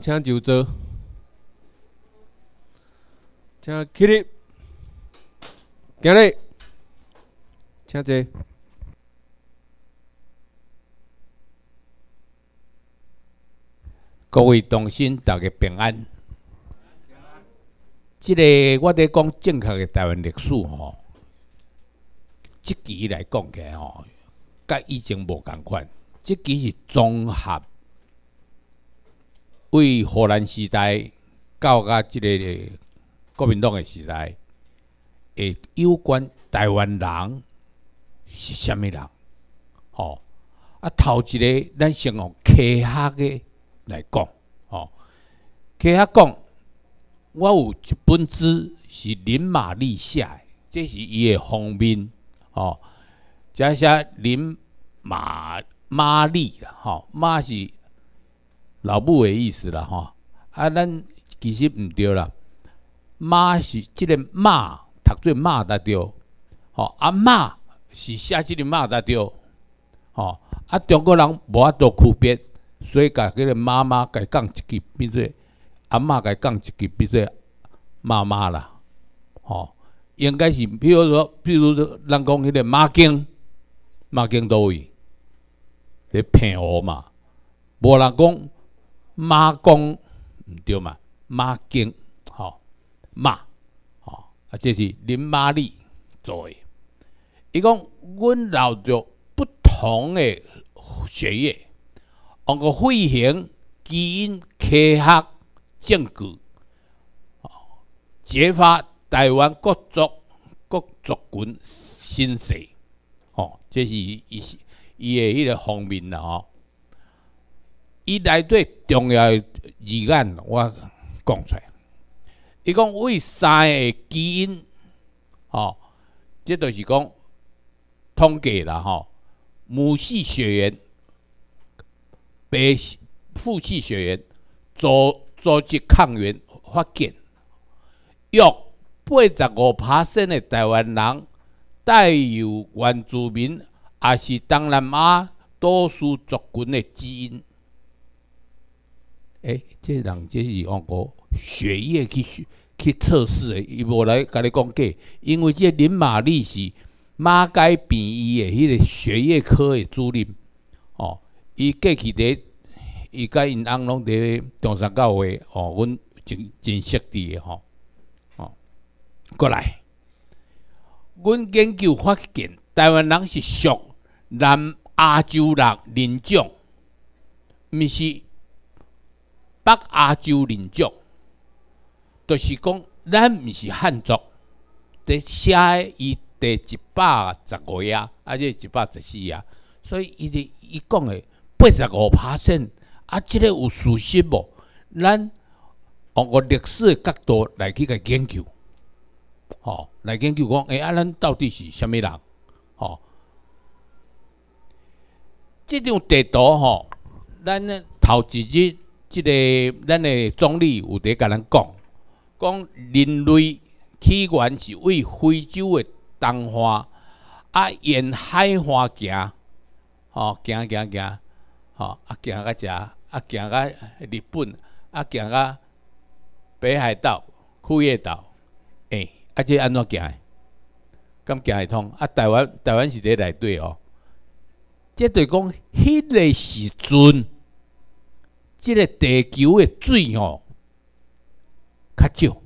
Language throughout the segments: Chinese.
请就坐，请起立，行礼，请坐。各位同心，大家平安。即个我伫讲正确的台湾历史吼，即期来讲起来吼，甲以前无共款。即期是综合为荷兰时代到甲即个国民党诶时代，诶有关台湾人是虾物人？吼啊，头一个咱先用科学诶来讲，吼科学讲。我有一本书是林玛丽写诶，这是伊诶封面，吼，加写林玛玛丽啦，吼，玛是老母的意思啦，吼，啊，咱其实毋对啦，妈是即个妈读做妈才对，吼，啊妈是写即个妈才对，吼，啊中国人无法度区别，所以甲迄个妈妈甲讲一句变做。阿嬷甲讲一句，比如说妈妈啦，吼，应该是，比如说，比如说，人讲迄个马经，马经倒位，咧骗我嘛，无人讲马公毋对嘛，马经，吼，马，吼，啊，这是林玛丽做诶。伊讲，阮留着不同诶血液，按个血型、基因、科学。证据，哦，揭发台湾各族各族群身世，哦，这是伊伊伊的迄个方面啦，吼。伊内底重要的字眼，我讲出来。伊讲为三个基因，哦，这就是讲统计啦，吼，母系血缘、父父系血缘组。组织抗原发现，约八十五的台湾人带有原住民，也是东南亚多数族群的基因。诶，这人这是用个血液去去测试的，伊无来甲你讲假，因为这林玛丽是马街病医的迄个血液科的主任，哦，伊过去伫。伊甲因翁拢伫中山教会哦，阮真真识伫诶吼，哦，过来，阮研究发现，台湾人是属南亚洲人人种，毋是北亚洲人种，就是讲咱毋是汉族，伫写伊第一百十五页，啊，即一百十四页，所以伊伫伊讲诶八十五拍升。啊，即个有事实无？咱用个历史的角度来去个研究，吼，来研究讲，诶，啊，咱到底是虾米人？吼，即张地图吼，咱呢头一日，即个咱的总理有伫甲咱讲，讲人类起源是为非洲的东花，啊，沿海花行，吼，行行行，吼，啊，行到遮。啊，行到日本，啊，行到北海道、库页岛，诶，啊，这安怎行？咁行会通？啊，台湾台湾是伫内底哦。即对讲，迄个时阵，即个地球的水哦较少，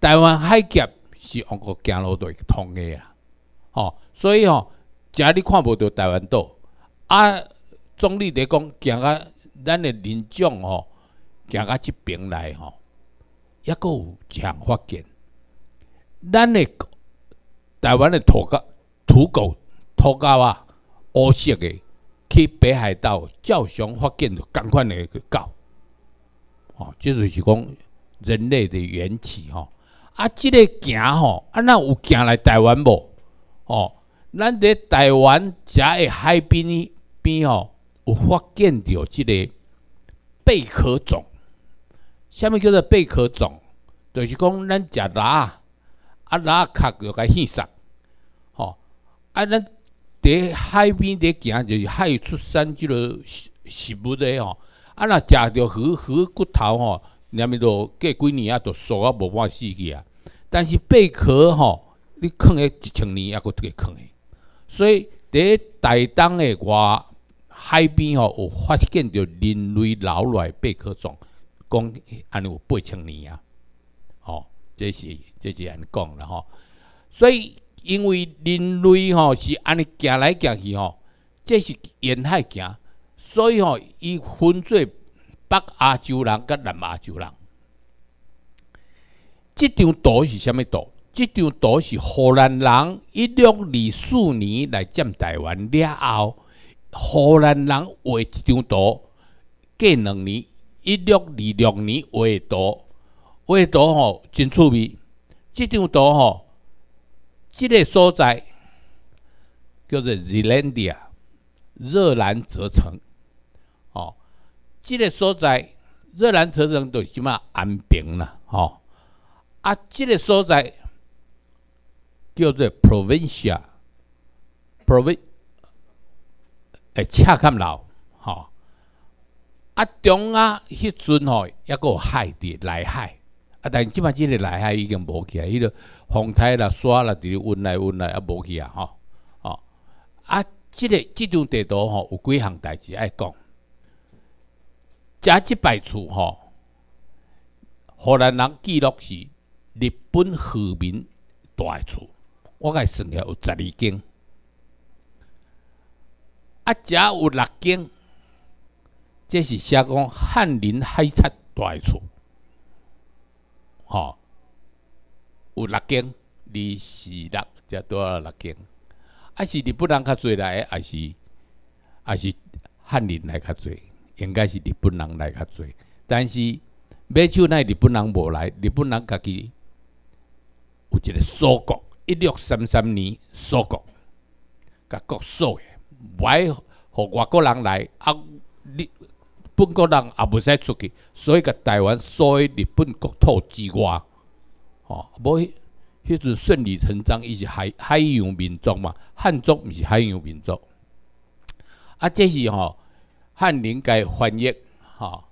台湾海峡是往个行路对通的啦。哦，所以哦，遮你看无到台湾岛，啊，总理伫讲行啊。咱的人种吼，行到即边来吼，抑阁有常发现，咱的台湾的土狗、土狗、土狗啊，乌色的去北海道照常发现着共款的狗，哦，即就是讲人类的缘起吼。啊，即个行吼，啊，那有行来台湾无？哦，咱伫台湾遮的海边边吼。有发现着即个贝壳种，虾米叫做贝壳种？就是讲咱食拉啊，拉壳就该现杀，吼啊！咱伫海边伫行，就是海出产即个食物的吼，啊，若食着鱼鱼骨头吼，连咪都过几年啊，都熟啊无法死去啊。但是贝壳吼，你放个一千年抑佫得放诶。所以伫台东诶外海边吼，有发现着人类留落来贝壳种，讲安尼有八千年啊。吼，这是这是安尼讲啦吼。所以因为人类吼是安尼行来行去吼，这是沿海行，所以吼伊分做北亚洲人甲南亚洲人。即张图是啥物图？即张图是荷兰人一六二四年来占台湾了后，荷兰人画一张图，过两年一六二六年画图，画图吼真趣味。即张图吼，即个所在叫做 Zelandia，热兰泽城，哦，即个所在热兰泽城就是即马安平啦，吼。啊，即个所在叫做 Provincia，Provin，诶，恰坎老，吼。啊，中啊，迄阵吼，抑个有海伫内海，啊，但即摆即个内海已经无去啊，迄个风台啦、沙啦，伫咧运来运来，啊，无去啊，吼，哦，啊，即个即张地图吼，有几项代志爱讲，遮即摆厝吼，荷兰人记录是。日本渔民大诶厝，我甲伊算起有十二间，啊，遮有六间，这是写讲翰林海产大诶厝，吼，有六间，二四六，遮多啊六间，啊是日本人较侪来，还是还是汉人来较侪？应该是日本人来较侪，但是买手那日本人无来，日本人家己。有一个锁国，一六三三年锁国，甲国锁诶，唔爱互外国人来，啊，日本国人也无使出去，所以甲台湾属于日本国土之外，吼，无迄阵顺理成章，伊是海海洋民族嘛，汉族毋是海洋民族，啊，这是吼汉人该翻译，吼，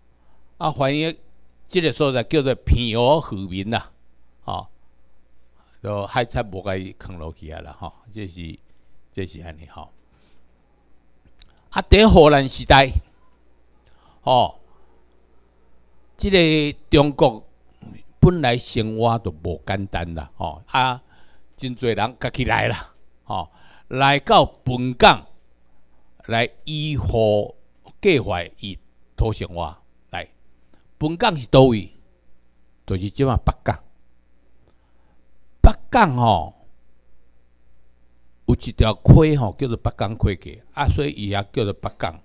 啊翻译即个所在叫做平湖渔民呐，吼。都海菜无甲伊藏落去啊啦吼，这是这是安尼吼。啊，伫荷兰时代，吼，即个中国本来生活都无简单啦，吼啊，真侪人家己来啦，吼，来到本港来依附计划伊土生活来。本港是倒位？就是即嘛北港。北港吼有一条溪吼，叫做北港溪嘅，啊，所以伊也叫做北港。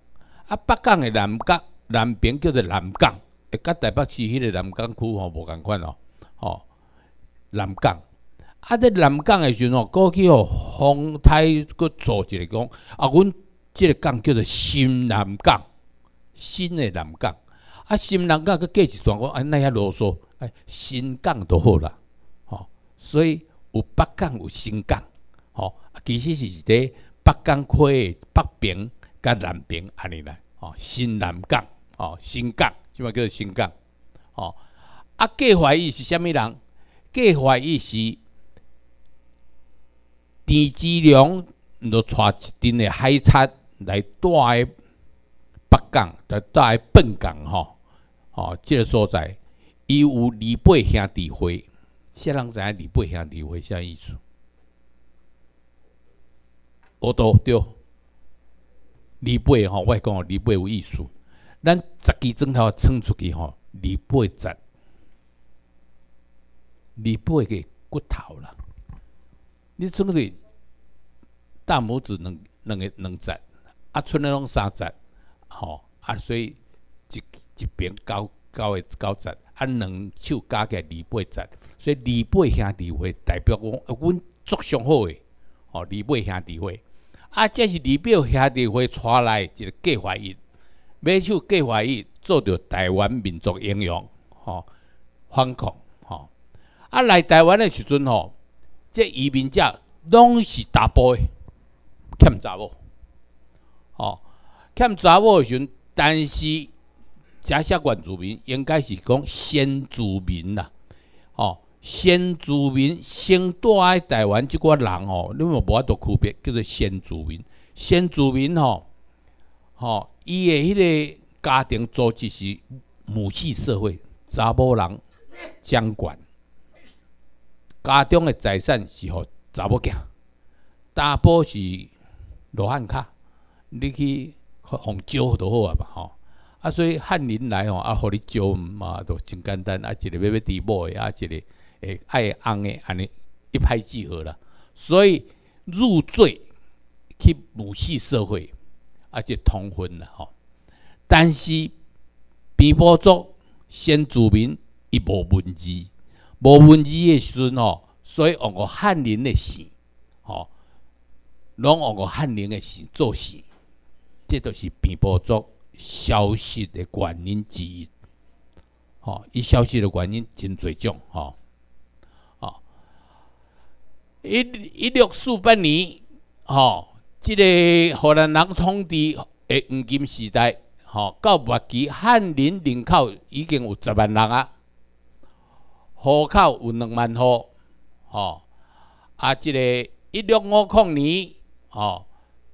啊，北港嘅南角南边叫做南港，会甲台北市迄个南港区吼无共款哦。吼，南港啊，伫南港诶时阵吼，过去吼丰台佫做一个讲，啊，阮即个港叫做新南港，新诶南港。啊，新南港佫过一段讲，安尼遐啰嗦，哎，新港都好啦。吼所以有北港有新港，吼，其实是伫北港区北边甲南边安尼来，吼，新南港，哦，新港，即嘛叫做新港，哦，啊，计划伊是虾米人？计划伊是田志良，就带一阵的海产来带北港，来带本港，吼，哦，即个所在，伊有二八兄弟会。啥人知影李八兄弟会啥意思？我都对，李八吼，我讲李八有意思。咱十支砖头撑出去吼，二八十，二八个骨头啦。你剩去大拇指两两个两节，啊，剩了拢三节，吼啊，所以一一边高高的高十，啊，两手加起来二八十。所以二八兄弟会代表讲，啊，阮足上好诶，吼，二八兄弟会，啊，这是二八兄弟会带来一个计划伊，买手计划伊做着台湾民族英雄，吼，反抗，吼，啊，来台湾的时阵吼，这移民者拢是查甫的，欠查某，吼，欠查某的时阵，但是假设原住民应该是讲先住民啦，哦，先住民先住喺台湾即寡人哦，你嘛无法度区别，叫做先住民。先住民吼，吼，伊的迄个家庭组织是母系社会，查某人掌管，家中的财产是互查某囝，大部是罗汉卡，你去互招就好啊嘛吼。啊，所以汉人来吼，啊，互你招嘛，都真简单。啊，一个要要伫某的，啊，一个会爱翁的，安尼一拍即合啦。所以入赘去母系社会，啊，即通婚啦吼。但是边波族先住民伊无文字，无文字诶时阵吼，所以用个汉人诶姓，吼，拢用个汉人诶姓做姓，这都是边波族。消失的原因之一，吼，伊消失的原因真侪种，吼，哦，一一六四八年，吼，即个荷兰人统治的黄金时代，吼，到末期汉人人口已经有十万人啊，户口有两万户，吼，啊，即个一六五零年，吼，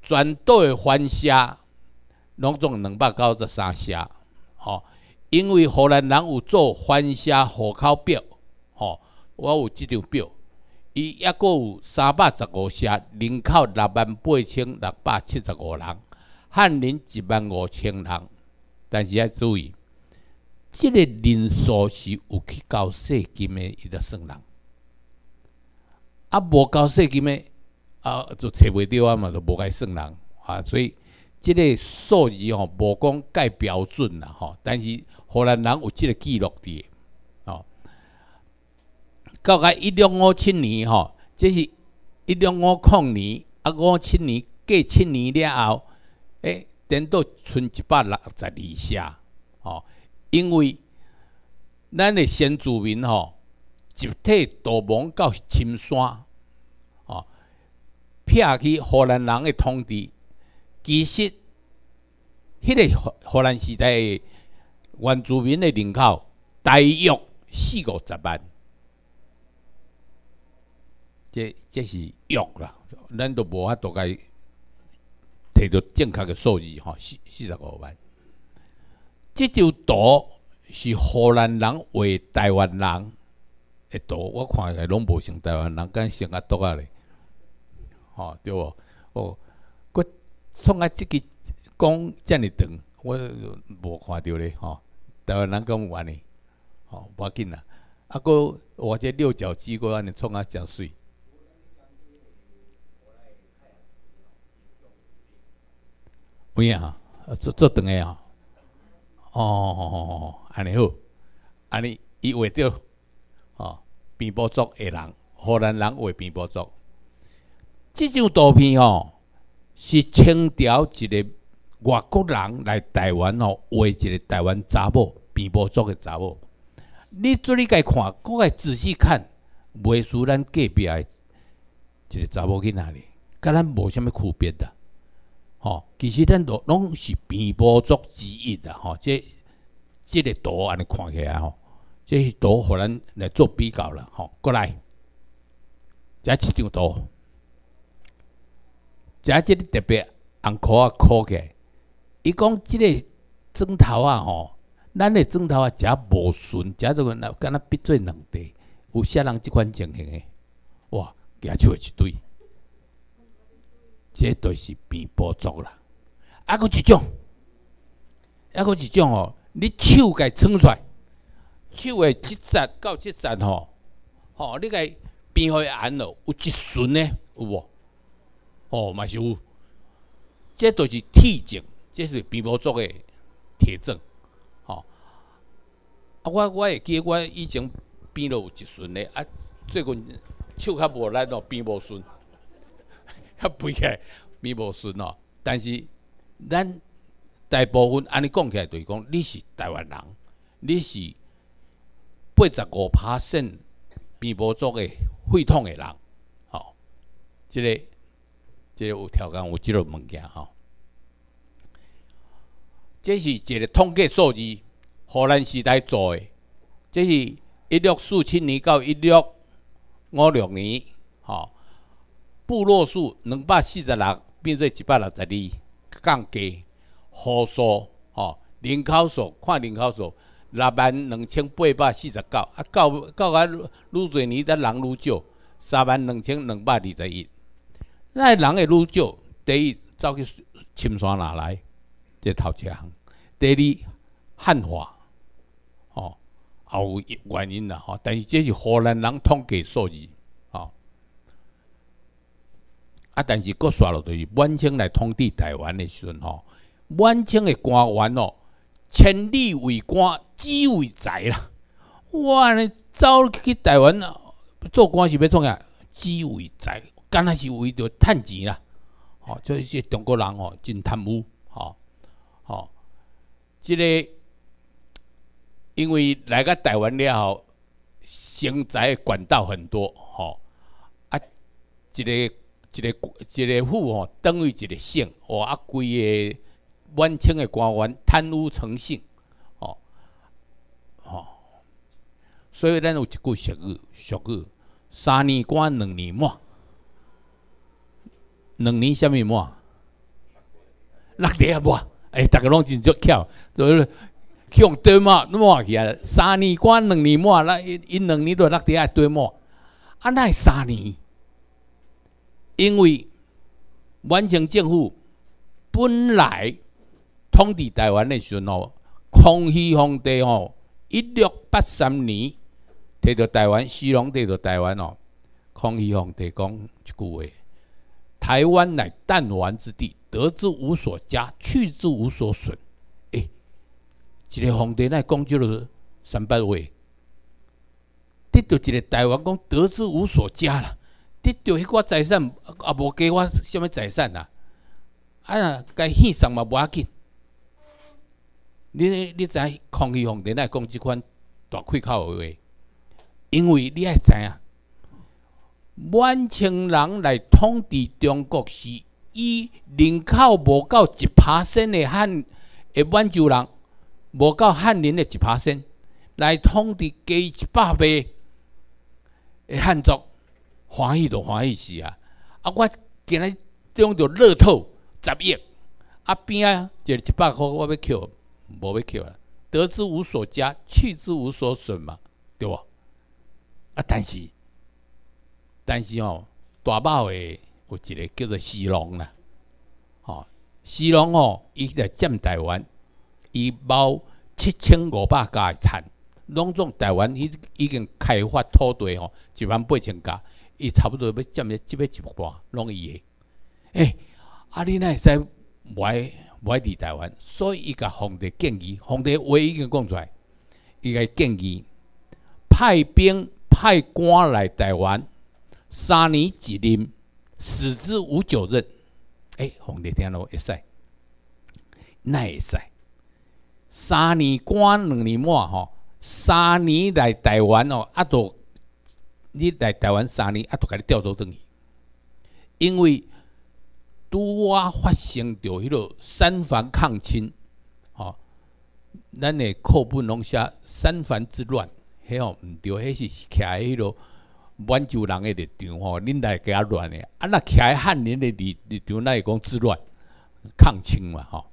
全岛的番社。拢总两百九十三社，吼，因为荷兰人有做番社户口表，吼，我有即张表，伊抑阁有三百十五社，人口六万八千六百七十五人，汉人一万五千人，但是要注意，即个人数是有去交税金的，伊才算人，啊，无交税金的，啊，就找袂着啊嘛，就无该算人。啊，所以。即个数字吼，无讲介标准啦吼，但是荷兰人有即个记录伫，到个一六五七年吼，这是一六五零年啊，五七年过七年了后，诶，等到剩一百六十二社，吼，因为咱的先住民吼，集体逃亡到深山，吼，撇去荷兰人的统治。其实，迄个荷兰时代原住民的人口大约四五十万，这这是约啦，咱都无法度该摕到正确的数字吼，四四十五万。这张图是荷兰人为台湾人诶图，我看起来拢无像台湾人，敢像啊多啊咧，吼对无？哦。创啊！即个讲遮尔长，我无看着咧吼。台湾人讲有安尼，吼无要紧啦。啊，个或者六角肌个安尼创啊，诚水。有影啊？做做长诶啊？哦哦哦哦，安尼好，安尼伊画着吼，边波族诶人，河南人画边波族。即张图片吼。是清朝一个外国人来台湾哦，画一个台湾查某，边部族的查某。你做你该看，搁该仔细看，袂输咱隔壁的一个查某囡仔哩，甲咱无啥物区别的。吼，其实咱都拢是边部族之一的吼，这这个图安尼看起来吼，这是图互咱来做比较了吼。过来，这一张图。遮即个特别红箍啊箍起，来，伊讲即个砖头啊吼，咱的砖头啊食无顺，食到若敢若闭做两地，有啥人即款情形诶？哇，举手一堆，这都是变波族啦。啊，佫一种，啊，佫一种哦，你手甲撑出来，手的即节到即节吼，吼，你甲变互按咯，有一瞬呢，有无？哦，嘛是有，这都是铁证，这是边部族的铁证。吼，啊，我我会记，我以前变了有一瞬的，啊，最近手较无力咯，变无顺，较背起来变无顺咯。但是咱大部分安尼讲起来，就是讲你是台湾人，你是八十五趴线边部族的血统的人，吼，即个。即个有条件有即个物件吼，这是一个统计数字，荷兰时代做的，这是一六四七年到一六五六年，吼、部落数两百四十六变做一百六十二，降低户数，吼、人口数看人口数六万两千八百四十九，啊到到啊愈侪年，咱人愈少，三万两千两百二十一。咱人会愈少，第一走去深山哪来？这头一项。第二汉化，吼、也有原因啦，吼。但是这是荷兰人统计数字，吼、啊，但是佫刷落就是满清来统治台湾的时阵，吼，满清的官员哦，千里为官，只为财啦。哇，你走去台湾啊，做官是要创啥？只为财，敢若是为着趁钱啦。吼、所以这中国人吼、真贪污，吼、吼、即、个因为来个台湾了后，生财管道很多，吼、啊，一个一个一个府吼，等于一个省，哦啊，规个满清的官员贪污成性，哦哦、所以咱有一句俗语，俗语，三年官，两年满。两年什物满？六地啊满，哎，逐个拢真足巧，就是向对满满去啊。三年官，两年满，那因因两年都六地啊对满，啊，那三年？因为满清政府本来统治台湾的时阵吼，康熙皇帝吼，一六八三年摕到台湾，西隆摕到台湾哦，康熙皇帝讲一句话。台湾乃弹丸之地，得之无所加，去之无所损。诶、一个皇帝乃讲即落三百话，得到一个台湾讲得之无所加啦，得到迄个财产也无加我什物财产啦，啊，该献上嘛无要紧。你你知影康熙皇帝来讲即款大开口的话，因为你爱知影。满清人来统治中国是以人口无够一趴身的汉的满洲人，无够汉人的一趴身来统治加一百倍的汉族，欢喜就欢喜死啊！啊，我今日中着乐透十亿，啊边啊一一百箍我要扣，无要扣啦，得之无所加，去之无所损嘛，对无？啊，但是。但是吼、大猫诶有一个叫做西龙啦，吼、西龙吼，伊来占台湾，伊包七千五百家诶田，拢总台湾已已经开发土地吼，一万八千家，伊差不多要占了即要一半，拢伊诶。诶、啊你哪会使买买伫台湾？所以伊甲皇帝建议，皇帝话已经讲出来，伊甲建议派兵派官来台湾。三年一任，死之无九任。诶、皇帝听了会使，那会使。三年官，两年满吼。三年来台湾哦，啊，都你来台湾三年，啊，都甲你调走转去。因为拄我发生着迄落三藩抗清，吼、咱的课本拢写三藩之乱，迄吼毋对，迄是徛迄落。满洲人的立场吼，恁来加乱的，啊那徛汉人的立立场，那会讲之乱抗清嘛吼，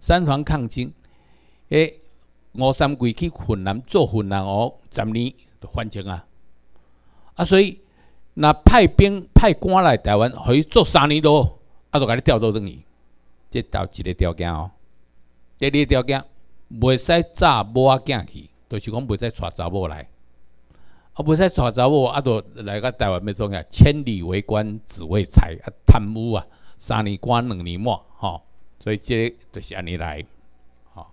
三藩抗清，诶，吴三桂去云南做云南哦，十年就反清啊，啊所以那派兵派官来台湾，互伊做三年多，啊就甲你调到转去，这头一个条件哦，第二个条件，袂使早某仔囝去，就是讲袂使带查某来。啊，袂使带查某，啊，著来个台湾要创啥？千里为官，只为财啊，贪污啊，三年官，两年满，吼、所以这个就是安尼来，吼、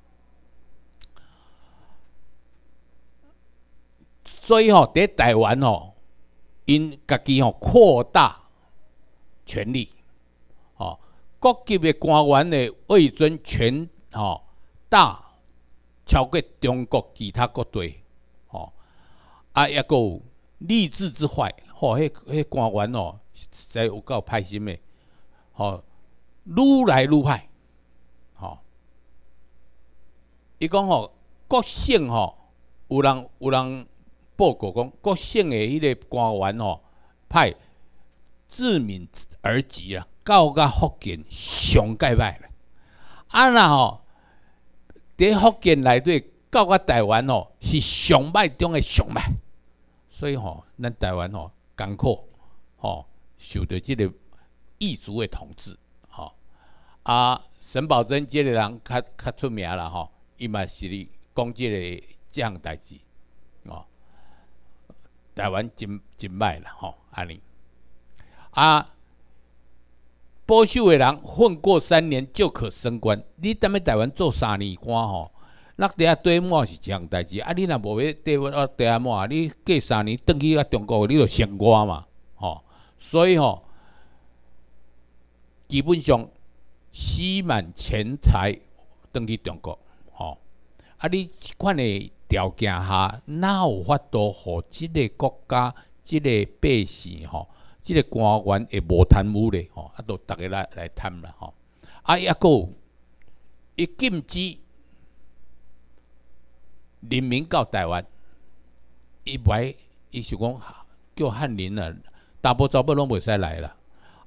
所以吼、伫台湾吼、因家己吼扩大权力，吼、各级的官员的位尊权吼、大超过中国其他各地。啊，抑个有吏治之坏，吼、迄迄官员哦，实在有够歹心的，吼、愈来愈歹，吼、伊讲吼，各省吼，有人有人报告讲，各省的迄个官员吼，派自闽而籍啦，到甲福建上界歹啦。啊若吼，伫福建内底到甲台湾吼，是上歹中的上歹。所以吼，咱台湾吼艰苦吼，受到即个异族的统治吼。啊，沈葆桢即个人较较出名啦吼，伊嘛是咧讲即个即项代志。台湾真真歹啦吼，安尼啊，保守的人混过三年就可升官。你踮咧台湾做三年官吼，那底下对满是即项代志。啊，你若无要对啊对啊满，你过三年转去啊中国，你就升官嘛吼。所以吼，基本上吸满钱财转去中国吼。啊，你即款的条件下，哪有法度互即个国家、即个百姓吼、即个官员会无贪污咧？吼，啊，都逐个来来贪啦吼。啊，抑个伊禁止人民到台湾，伊袂伊是讲叫汉人啊，大部查某拢袂使来啦。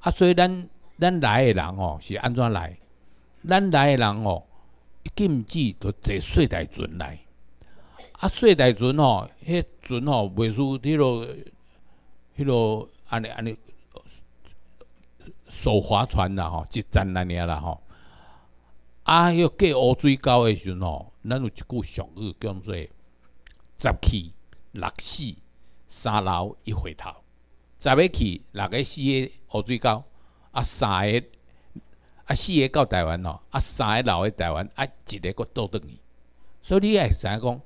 啊，所以咱咱来诶人吼是安怎来？咱来诶人吼，禁止着坐细台船来。啊，细台船吼，迄船吼袂输迄落迄落安尼安尼手划船啦吼，一站安尼啦吼。啊，迄过乌水沟诶时阵吼，咱有一句俗语叫做“十去六死三老一回头”。十个去，六个死诶乌水沟，啊三个啊四个到台湾吼，啊三个留喺台湾，啊一个搁倒转去。所以你会知影讲，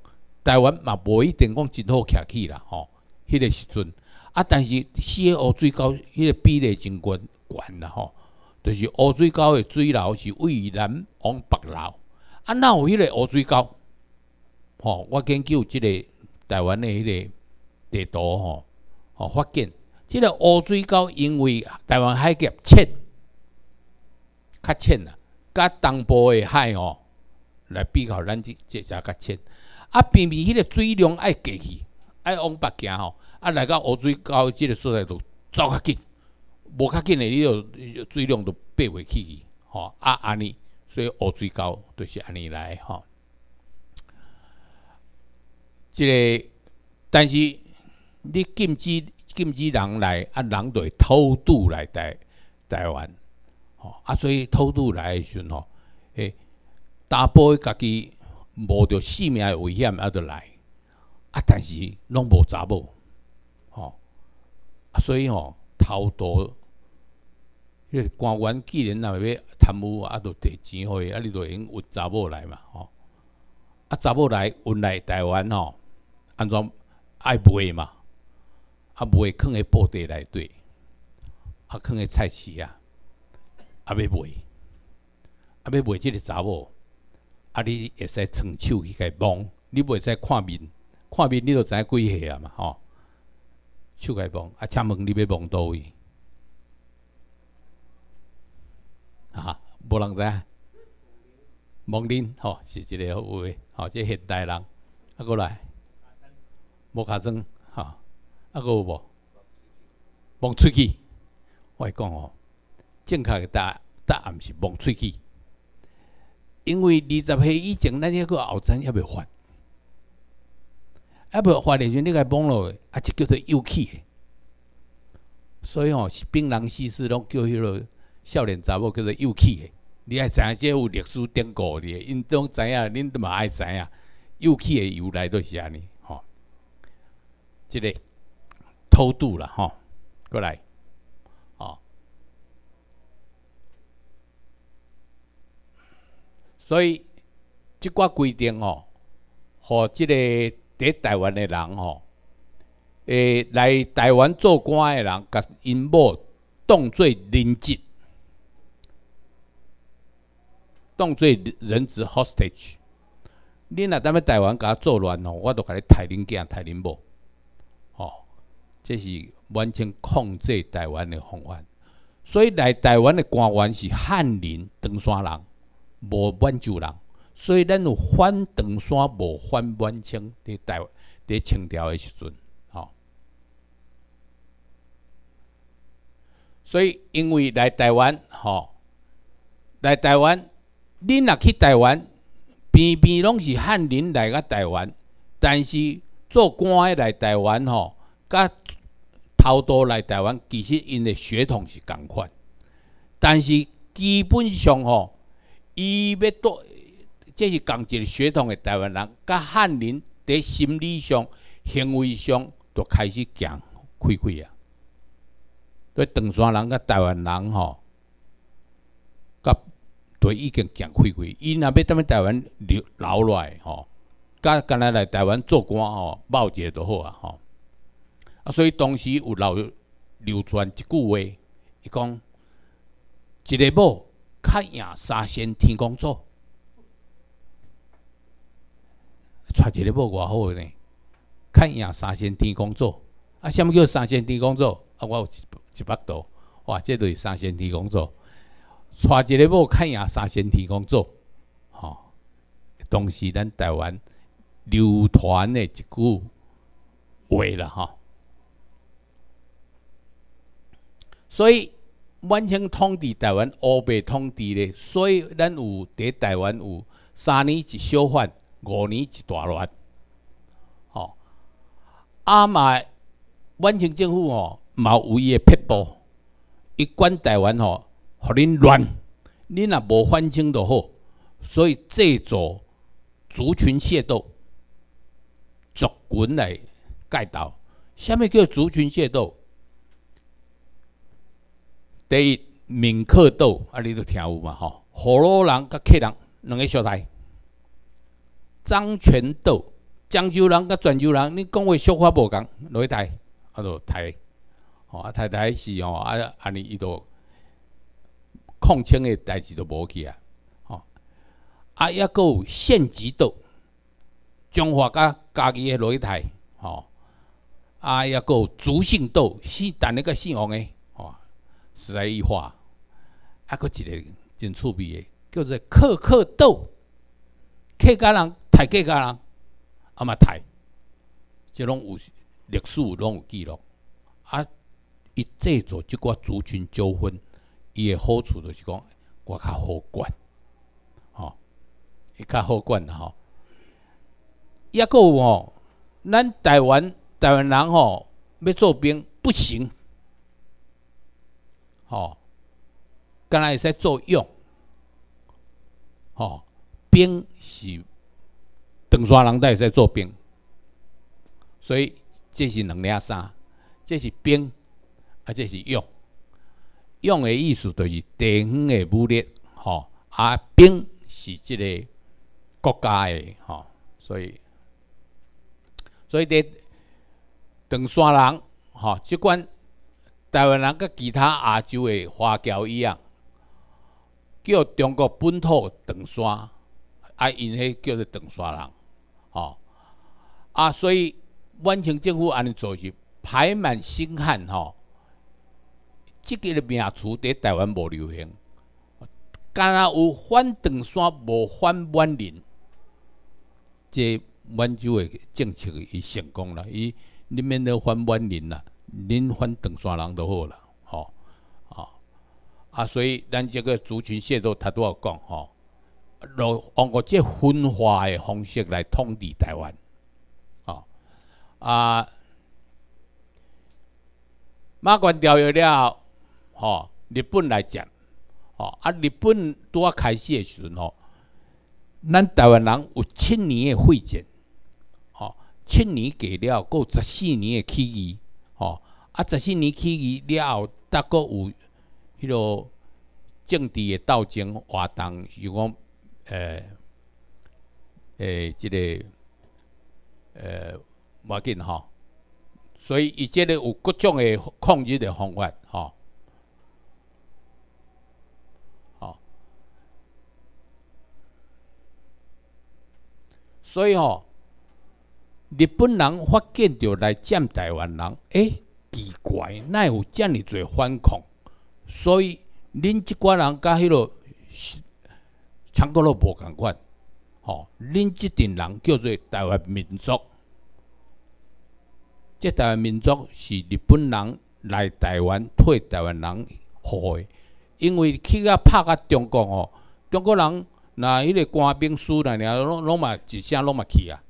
台湾嘛无一定讲真好徛起啦吼。迄个时阵，啊但是四个乌水沟迄个比例真悬悬啦吼。就是乌水沟诶水流是渭南往北流，啊哪有迄个乌水沟？吼，我研究即个台湾诶迄个地图吼，吼发现即个乌水沟因为台湾海峡浅，较浅啦，甲东部诶海吼来比较，咱即即只较浅，啊偏偏迄个水量爱过去，爱往北行吼，啊来到乌水沟即个所在就走较紧。无较紧诶，你就水量都爬袂起去，吼啊安尼，所以乌水沟就是安尼来吼。即个，但是你禁止禁止人来，啊人就会偷渡来台台湾，吼啊，所以偷渡来诶时阵吼，诶，大部家己无着性命诶危险啊，着来，啊，但是拢无查某，吼，啊，所以吼偷渡。迄个官员既然若要贪污，啊，著摕钱互伊，啊，你著用运查某来嘛，吼，啊，查某来运来台湾吼，安怎爱卖嘛，啊，卖囥喺布袋内底，啊，囥喺菜市啊，啊，要卖，啊，要卖即个查某，啊，你会使伸手去甲伊摸，你袂使看面，看面你著知影几岁啊嘛，吼，手甲伊摸，啊，请问你要摸倒位？啊，无人知，蒙恁吼是一个好话，吼即现代人。啊过来，无卡装吼，啊个有无？蒙喙齿，我讲吼，正确诶答答案是蒙喙齿，因为二十岁以前咱迄个后生还未发，还未发的时阵，你甲蒙落，啊就叫做幼齿，所以吼是槟榔西施拢叫迄落。少年查某叫做幼气的，你爱知影即有历史典故的，因都知影，恁都嘛爱知影。幼气的由来都是安尼，吼。即个偷渡啦，吼，过来，吼。所以即寡规定吼，互即个伫台湾的人吼，诶，来台湾做官的人，甲因某当做人质。当做人质 hostage，你若踮咧台湾甲我作乱吼，我都甲你杀恁囝、杀恁某，吼，这是完全控制台湾的方法。所以来台湾的官员是汉人、登山人，无满洲人，所以咱有反长山，无反满清，伫台伫清朝的时阵，吼。所以因为来台湾，吼，来台湾，恁若去台湾，边边拢是汉人来个台湾，但是做官的来台湾，吼，甲偷渡来台湾，其实因的血统是共款，但是基本上吼，伊要多。这是共一个血统的台湾人，甲汉人伫心理上、行为上都开始行开开啊。所以长山人甲台湾人吼，甲都已经行开开。伊若要踮咧台湾留留落来吼，甲干来来台湾做官吼，某一个就好啊吼。啊，所以当时有流流传一句话，伊讲一个某较赢三仙天公祖。娶一个某偌好呢？看赢三仙天公祖啊！什物叫三仙天公祖啊？我有一一百度哇！这就是三仙天公祖。娶一个某看赢三仙天公祖，吼！当时咱台湾流传的一句话啦，吼。所以满清统治台湾，欧北统治咧，所以咱有伫台湾有三年一小反。五年一大乱，哦！阿嘛，满清政府哦，嘛有伊诶撇步，伊管台湾哦，互恁乱，恁若无反清就好，所以制造族群械斗，族群来盖斗。虾米叫族群械斗？第一，闽客斗，啊，你都听有嘛？吼，河洛人甲客人两个小台。漳泉斗，漳州人甲泉州人，你讲话说话无共，落去台，啊，就台，吼啊，台台是吼啊，安尼伊都抗清诶代志都无去啊，吼啊，抑个有县级斗，中华甲家己诶落去台，吼啊，抑个有族姓斗，姓但那个姓王诶，吼，实在异化，啊，佫一个真趣味的，叫做客客斗，客家人。太客家人，啊嘛太，即拢有历史拢有记录。啊，伊制作即寡族群纠纷，伊诶好处就是讲，我较好管，吼，伊较好管吼。抑个有吼，咱台湾台湾人吼要做兵不行，吼，敢若会使做用，吼，兵是。长沙人在在做兵，所以这是两领衫，这是兵，啊，这是用。用的意思就是地方的武力，吼，啊，兵是这个国家的，吼，所以，所以伫长沙人，吼，即款台湾人甲其他亚洲的华侨一样，叫中国本土长沙，啊，因迄叫做长沙人。哦，啊，所以满清政府安尼做是排满星汉吼，即个的名词伫台湾无流行，敢若有反长山无反满人，这满洲的政策伊成功了，伊你免得反满人啦，恁反长山人就好了，吼，啊，啊，所以咱这个族群械斗，他都要讲吼。用用个这分化的方式来统治台湾，哦啊，马关条约了，吼，日本来接，吼啊，日本拄啊开始的时阵吼，咱台湾人有七年的会战，吼，七年过了，过十四年的起义，啊，十四年起义了后，大概有迄落政治的斗争活动，是讲。诶，诶，即个，诶，要紧吼，所以伊即个有各种诶抗日诶方法，吼，吼，所以吼，日本人发现着来占台湾人，诶，奇怪，哪有遮尔侪反抗？所以恁即寡人甲迄落。强国都无共款，吼，恁即阵人叫做台湾民族。即台湾民族是日本人来台湾退台湾人互的，因为去甲拍甲中国吼，中国人若迄个官兵输了，尔拢拢嘛一声拢嘛去啊。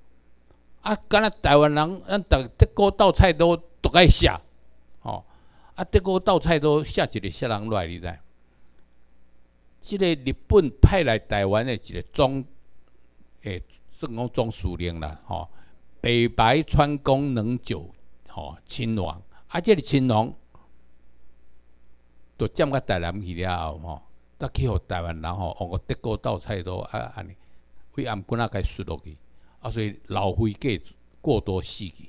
啊，敢若台湾人，咱逐德国斗菜刀都该写，啊，德国斗菜都写一个啥人来，你知？即个日本派来台湾的一个总，诶，算讲总司令啦，吼，北白川宫能久，吼，亲王。啊，即个亲王，都占个台南去了后，吼，得去互台湾人吼，用个德国斗菜都啊，安尼，为暗棍仔该输落去。啊，所以老灰过过多死去，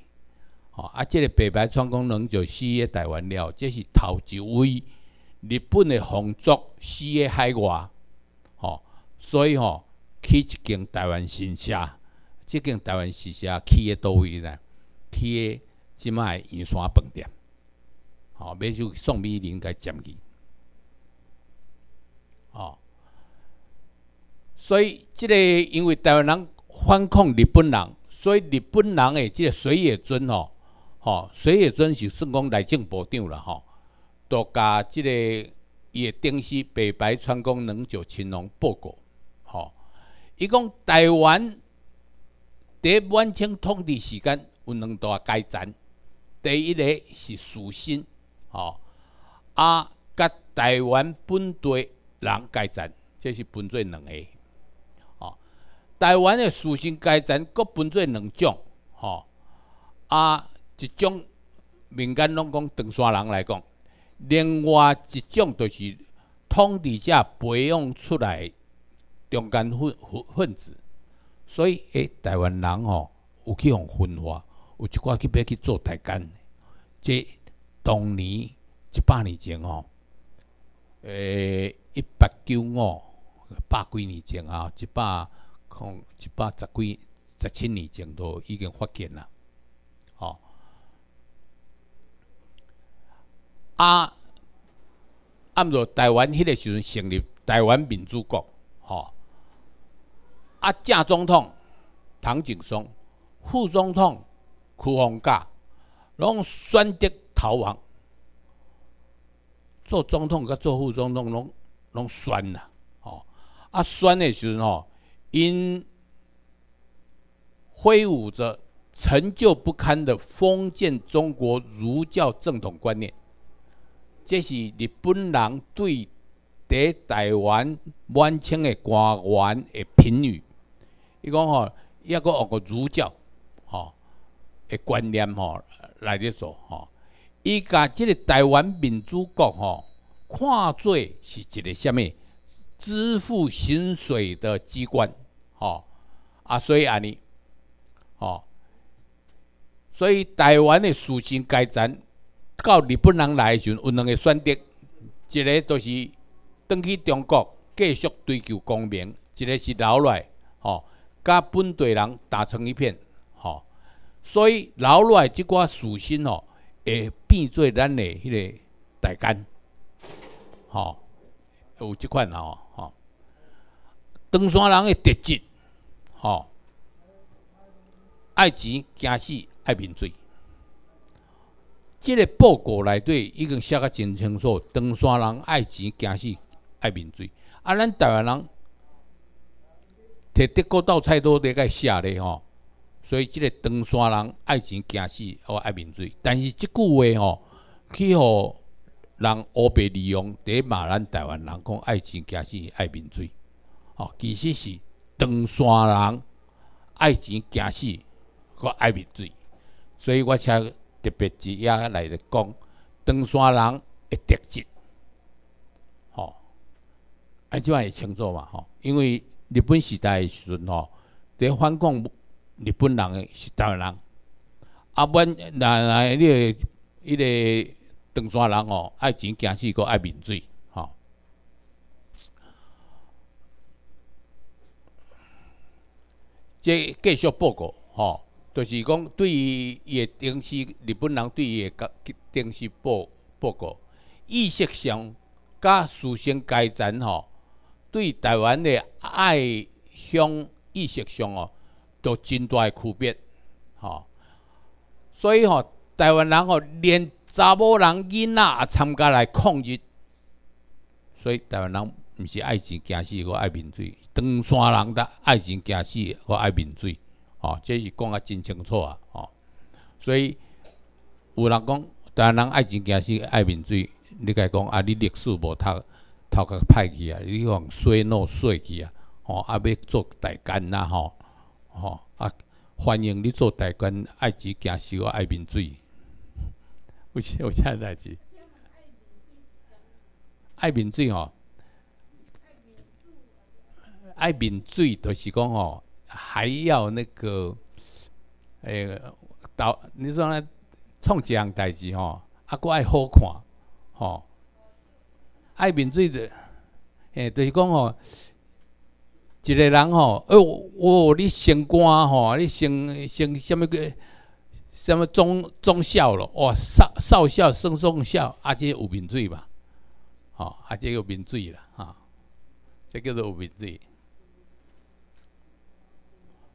哦啊！即个北白川宫能就死喺台湾了，这是头一位日本的皇族死喺海外，吼，所以吼去一间台湾新社，即间台湾新社去的倒位呢？去喺即卖盐山饭店，吼，买就宋美龄该占去，吼，所以即个因为台湾人。反抗日本人，所以日本人诶，即个水野尊吼，吼水野尊是算讲内政部长啦吼，都甲即个伊诶顶司北白川宫能久亲王报告，吼，伊讲台湾伫满清统治时间有两大改战，第一个是属新，吼啊，甲台湾本地人改战，这是分做两个。吼台湾的属性改战，各分做两种，吼啊，一种民间拢讲长沙人来讲，另外一种就是统治者培养出来中间分分分子，所以诶，台湾人吼有去互分化，有一寡去要去做台干，即当年一百年前吼，诶，一八九五百几年前啊，一百。一百十几、十七年前都已经发现啦，吼啊！按照台湾迄个时阵成立台湾民主国，吼啊！正总统唐景崧，副总统邱宏甲，拢选择逃亡，做总统甲做副总统拢拢选啦，吼啊！选的时阵吼。因挥舞着陈旧不堪的封建中国儒教正统观念，这是日本人对在台湾满清的官员的评语。伊讲吼，一个学个儒教吼的观念吼来咧做吼，伊甲即个台湾民主国吼看做是一个虾米？支付薪水的机关，吼啊，所以安尼，吼，所以台湾的属性改战到日本人来时，有两个选择，一个就是登去中国继续追求光明，一个是留来，吼，甲本地人打成一片，吼，所以留落来即寡属性吼，会变做咱的迄个代干，吼，有即款吼。登山人的特质，吼，爱钱惊死，爱面子。这个报告内底已经写个真清楚，登山人爱钱惊死，爱面子。啊，咱台湾人摕德国刀菜刀在个写咧吼，所以即个登山人爱钱惊死，或爱面子。但是即句话吼，去互人乌白利用，伫骂咱台湾人讲爱钱惊死，爱面子。哦，其实是登山人爱钱惊死，和爱面子，所以我才特别是也来咧讲登山人的特质。吼，安即话会清楚嘛？吼，因为日本时代时阵吼，伫反抗日本人的是台湾人，啊，阮来来迄个迄个登山人吼，爱钱惊死，个爱面子。即继续报告，吼，就是讲对于伊的电视，日本人对伊的电视报报告，意识上甲思想改善吼，对台湾的爱乡意识上哦，都真大诶区别，吼。所以吼，台湾人吼连查某人囡仔也参加来抗日，所以台湾人毋是爱钱惊死，我爱民水。长山人的爱钱惊死，我爱民水，哦，这是讲啊真清楚啊，吼。所以有人讲台湾人爱钱惊死，爱面水，你甲伊讲啊，你历史无读，头壳歹去啊，你往衰孬衰去啊，吼，啊要做大官呐，吼，吼啊，欢迎你做大官，爱钱惊死，爱面水。有啥有啥代志？爱面水吼。爱面子，就是讲吼，还要那个，诶，导，你说呢？创一样代志吼，啊，佫爱好看，吼，爱抿嘴的，诶，就是讲吼，一个人吼，哦，哦，你升官吼，你升升什么个，什么中中校咯，哇，少少校升中校，啊，这有抿嘴吧？吼，啊，这有抿嘴啦，哈，这叫做有抿嘴。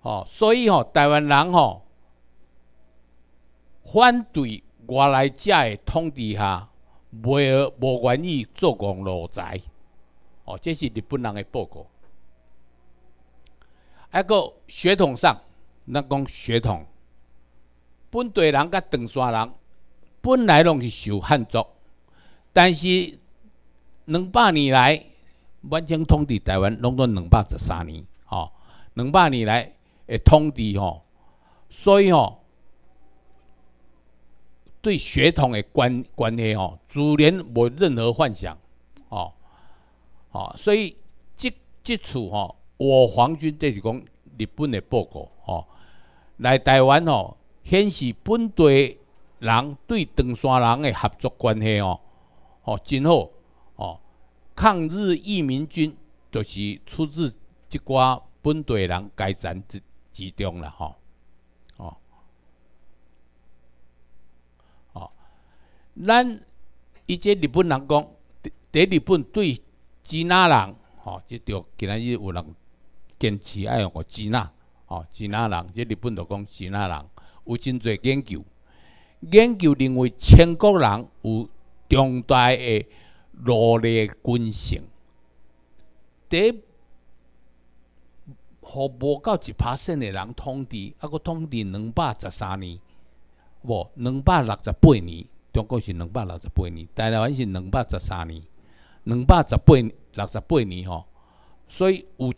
哦，所以吼，台湾人吼反对外来者的统治下，袂无愿意做工奴才。哦，这是日本人的报告。还个血统上，咱讲血统，本地人甲长山人本来拢是受汉族，但是两百年来完全统治台湾，拢都两百十三年。哦，两百年来。诶，通知吼，所以吼，对血统的关关系吼，自然无任何幻想，哦，哦，所以即即处吼，我皇军这是讲日本的报告，吼，来台湾吼，显示本地人对长山人的合作关系哦，哦，真好，哦，抗日义民军就是出自即寡本地人改善之。集中了吼，哦，哦，咱伊即日本人讲，伫日本对支那人，吼，即着今仔日有人坚持爱用个支那，吼，支那人，即日本就讲支那人，有真侪研究，研究认为清国人有重大的奴隶军性，第。互无到一拍线的人统治，啊，佮统治两百十三年，无两百六十八年，中国是两百六十八年，台湾是两百十三年，两百十八六十八年吼，所以有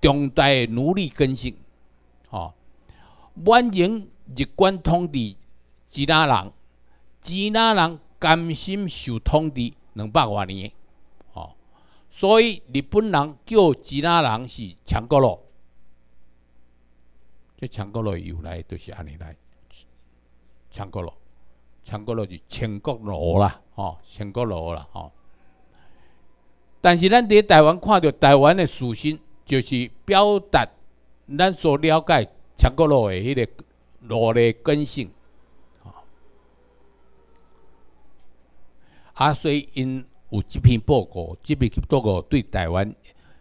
重大的奴隶更新，吼，满清日官统治支那人，支那人甘心受统治两百多年，吼，所以日本人叫支那人是强国咯。这强国佬由来都是安尼来，强国佬，强国佬是清国路啦，吼，清国路啦，吼。但是咱伫台湾看到台湾的属性，就是表达咱所了解强国路的迄个路的根性，啊，所以因有即篇报告，即篇报告对台湾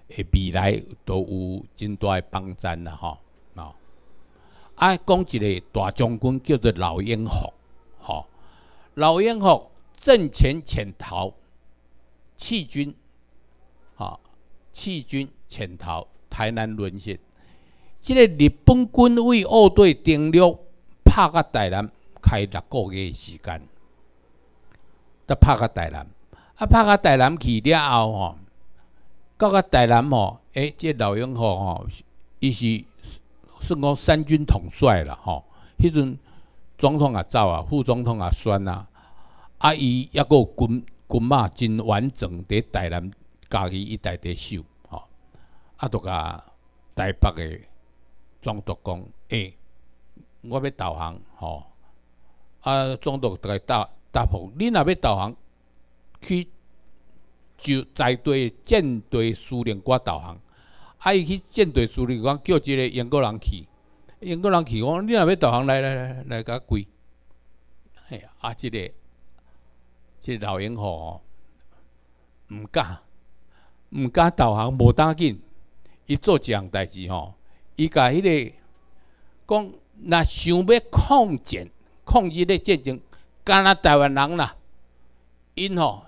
的未来都有真大的帮助啦，吼。啊，讲一个大将军叫做老鹰福，吼，老鹰福阵前潜逃，弃军，吼，弃军潜逃，台南沦陷。即个日本军为二队登陆，拍到台南开六个月时间，得拍到台南，啊，拍到台南去了后吼，到个台南吼，诶，即老鹰福吼，伊是。算讲三军统帅啦吼，迄阵总统也走啊，副总统也选啊，啊伊抑个军军马真完整，伫台南家己一带伫守吼，啊都甲台北的总督讲，诶，我要投降吼，啊总督个答答复，你若要投降，去就在队舰队司令官投降。啊！伊去舰队司令讲叫一个英国人去，英国人去讲，你若要投降，来来来来，甲跪。嘿，啊，即个即个老英吼，毋敢，毋敢投降，无当紧。伊做一样代志吼，伊甲迄个讲，若想要抗战、控制咧战争，敢若台湾人啦，因吼，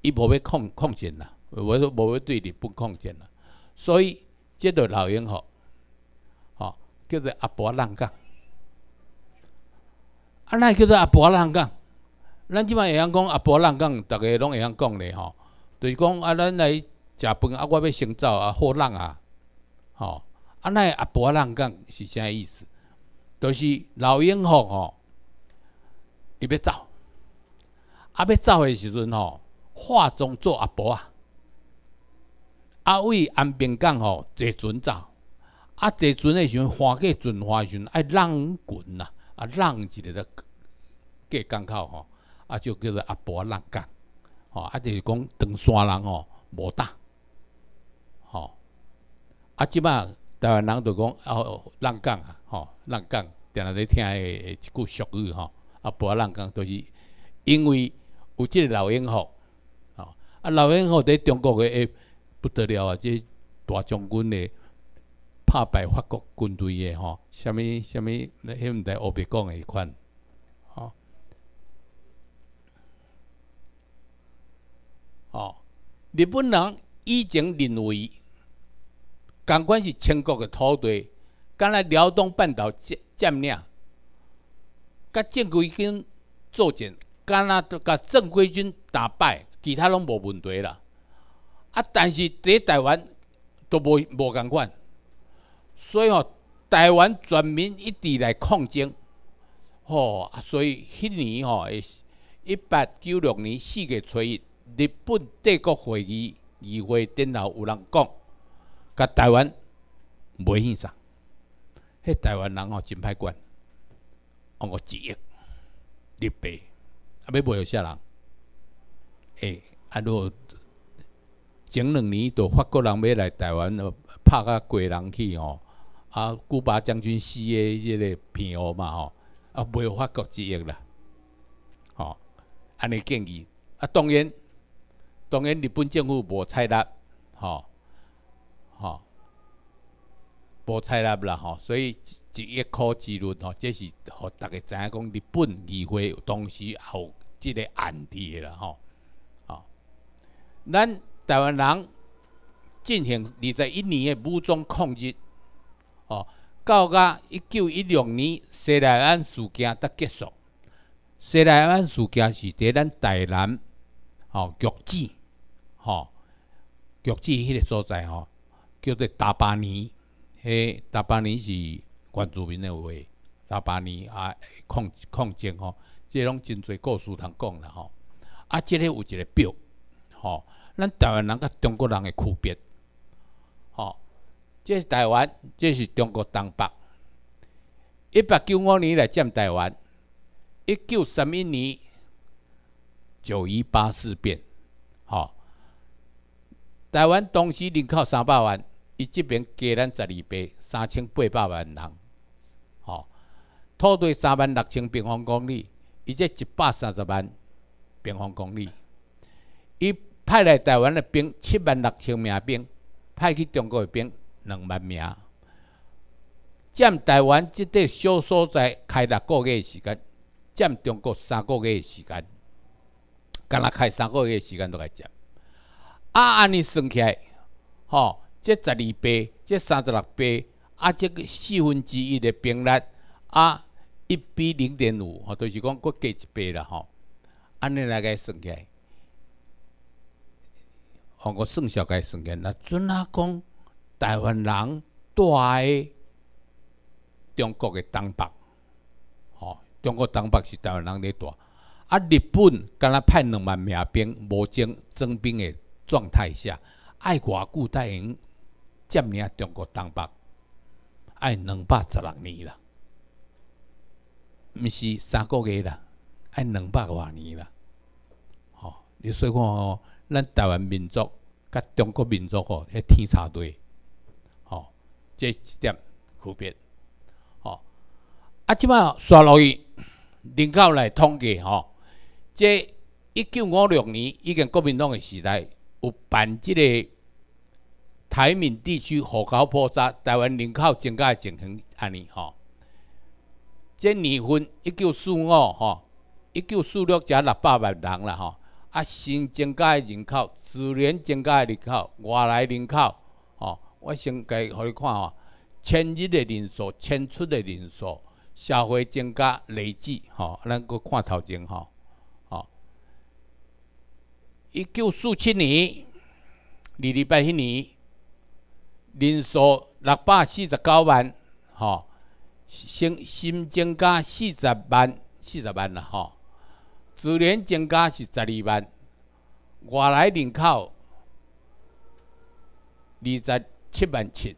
伊无要抗抗战啦，无要无要对日本抗战啦，所以即个老英吼，吼叫做阿婆浪港。啊，那叫做阿婆浪港。咱即摆会晓讲阿婆浪港，逐个拢会晓讲咧吼。就是讲啊，咱来食饭啊，我要先走啊，好浪啊，吼。啊，那阿婆浪港是啥意思？就是老鹰吼吼，伊要走，啊要走的时阵吼，化妆做阿婆啊，啊为安平港吼坐船走，啊坐船的时阵，花过船花时阵爱浪滚呐。啊，浪一个咧过港口吼，啊就叫做阿婆浪港，吼啊就是讲长山人吼无大，吼啊即摆台湾人就讲哦浪港啊，吼浪港，定定咧听的一句俗语吼，阿婆浪港就是因为有即个老鹰吼，吼啊老鹰吼伫中国诶不得了啊，即大将军的。打败法国军队的吼，虾米虾米，迄毋知乌白讲诶款，吼，哦，日本人以前认为，港管是清国的土地，敢若辽东半岛占占领，甲正规军作战，敢若甲正规军打败，其他拢无问题啦。啊，但是伫台湾都无无共款。所以吼，台湾全民一直来抗争，吼啊，所以迄年吼，一八九六年四月初一，日本帝国会议议会顶头有人讲，甲台湾袂欣赏，迄台湾人吼真歹管，用个一亿日币，啊，要卖互啥人？诶，啊，如前两年都法国人要来台湾，拍甲过人去吼。啊，古巴将军死的迄个片哦嘛吼，啊，袂法国之役啦，吼，安尼建议啊，当然，当然日本政府无采纳，吼，吼，无采纳啦吼，所以一亿块之论吼，这是互逐个知影讲日本议会当时也有即个案底啦吼，吼，咱台湾人进行二十一年的武装抗日。哦，到甲一九一六年西来湾事件才结束。西来湾事件是伫咱台南，哦，玉子，吼，玉子迄个所在吼，叫做大巴尼。迄大巴尼是原住民的话，大巴尼啊，抗抗争吼，即拢真侪故事通讲啦吼。啊，即个有一个表，吼，咱台湾人甲中国人诶区别。吼这是台湾，这是中国东北。一八九五年来占台湾，一九三一年九一八事变，吼，台湾当时人口三百万，伊这边加咱十二倍，三千八百万人，吼，土地三万六千平方公里，伊这一百三十万平方公里，伊派来台湾的兵七万六千名兵，派去中国的兵。两万名，占台湾即块小所在开六个月的时间，占中国三个月的时间，敢若开三个月的时间都来占。啊，安尼算起来，吼，这十二倍，这三十六倍，啊，这个四分之一的兵力，啊，一比零点五，吼，就是讲佫加一倍啦，吼。安尼来个算起来，哦，我算小个算起来，那准啊讲。台湾人住在中国诶东北，吼，中国东北是台湾人咧住。啊，日本敢若派两万名兵，无征征兵诶状态下，爱偌久才用占领中国东北？爱两百十六年啦，毋是三个月啦，爱两百多年啦。吼，你细看吼，咱台湾民族甲中国民族吼，迄天差地。这一点区别，吼啊！即摆刷落去人口来统计，吼，这一九五六年已经国民党诶时代有办即个台闽地区户口普查，台湾人口增加诶情形安尼吼。这年份一九四五吼，一九四六加六百万人啦吼，啊新增加的人口，自然增加的人口，外来人口吼，我先给互你看吼，迁入的人数、迁出的人数、社会增加累计吼，咱搁看头前吼，吼，一九四七年二礼拜迄年。人数六百四十九万，吼，新新增加四十万，四十万了，吼，自然增加是十二万，外来人口二十七万七，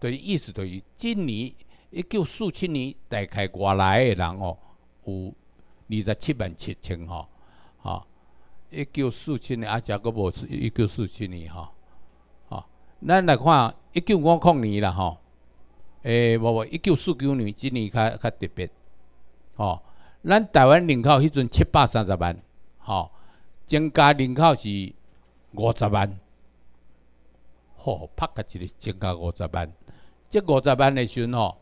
对意思等于今年一九四七年大概外来的人哦有二十七万七千吼，吼，一九四七年啊，则个无是一九四七年吼。咱来看一九五零年啦，吼，诶，无无一九四九年，今年较较特别，吼，咱台湾人口迄阵七百三十万，吼，增加人口是五十万，吼，拍个一个增加五十万，即五十万的时阵吼，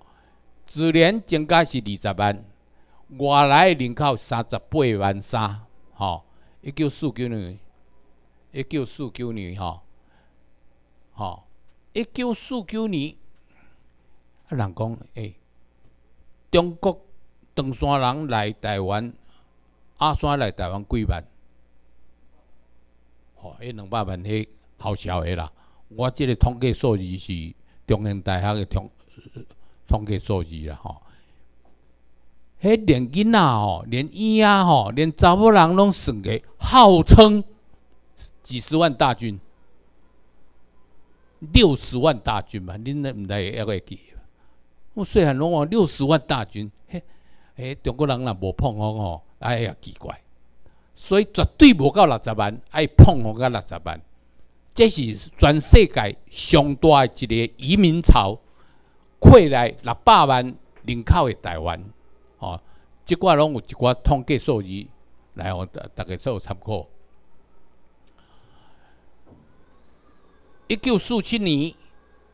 自然增加是二十万，外来人口三十八万三，吼，一九四九年，一九四九年，吼。吼，一九四九年，啊，人讲，诶，中国唐山人来台湾，阿山来台湾几万？吼，迄两百万，迄好笑诶啦！我即个统计数字是中央大学诶统统计数字啦，吼。迄连囡仔吼，连婴仔吼，连查某人拢算个，号称几十万大军。六十万大军嘛，恁那毋知还会记？我细汉拢话六十万大军，嘿，嘿，中国人若无碰我吼，哎呀奇怪，所以绝对无够六十万，爱碰我个六十万，这是全世界上大的一个移民潮，扩来六百万人口的台湾，吼，即寡拢有一寡统计数字来互大家做参考。一九四七年，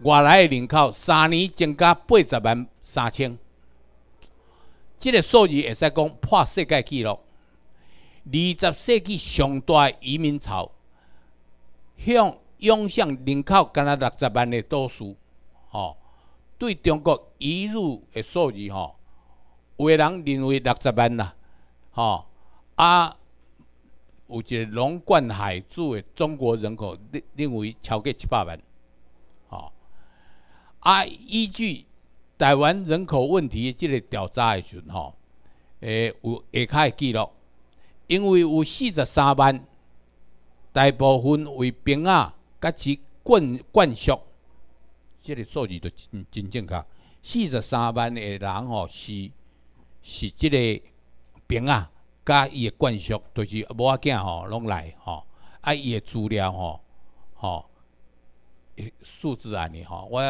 外来的人口三年增加八十万三千，这个数字会使讲破世界纪录。二十世纪上大移民潮，向涌向人口干若六十万的都市，吼，对中国移入的数字，吼，有的人认为六十万啦，吼，啊。有一个龙冠海住的中国人口认认为超过七百万，吼。啊，依据台湾人口问题即个调查的时阵，吼，诶有下骹的记录，因为有四十三万，大部分为兵啊，甲其灌灌输，即个数字就真真正确。四十三万的人吼是是即个兵啊。甲伊诶灌输，就是无仔囝吼，拢来吼，啊伊诶资料吼，吼，数字安尼吼，我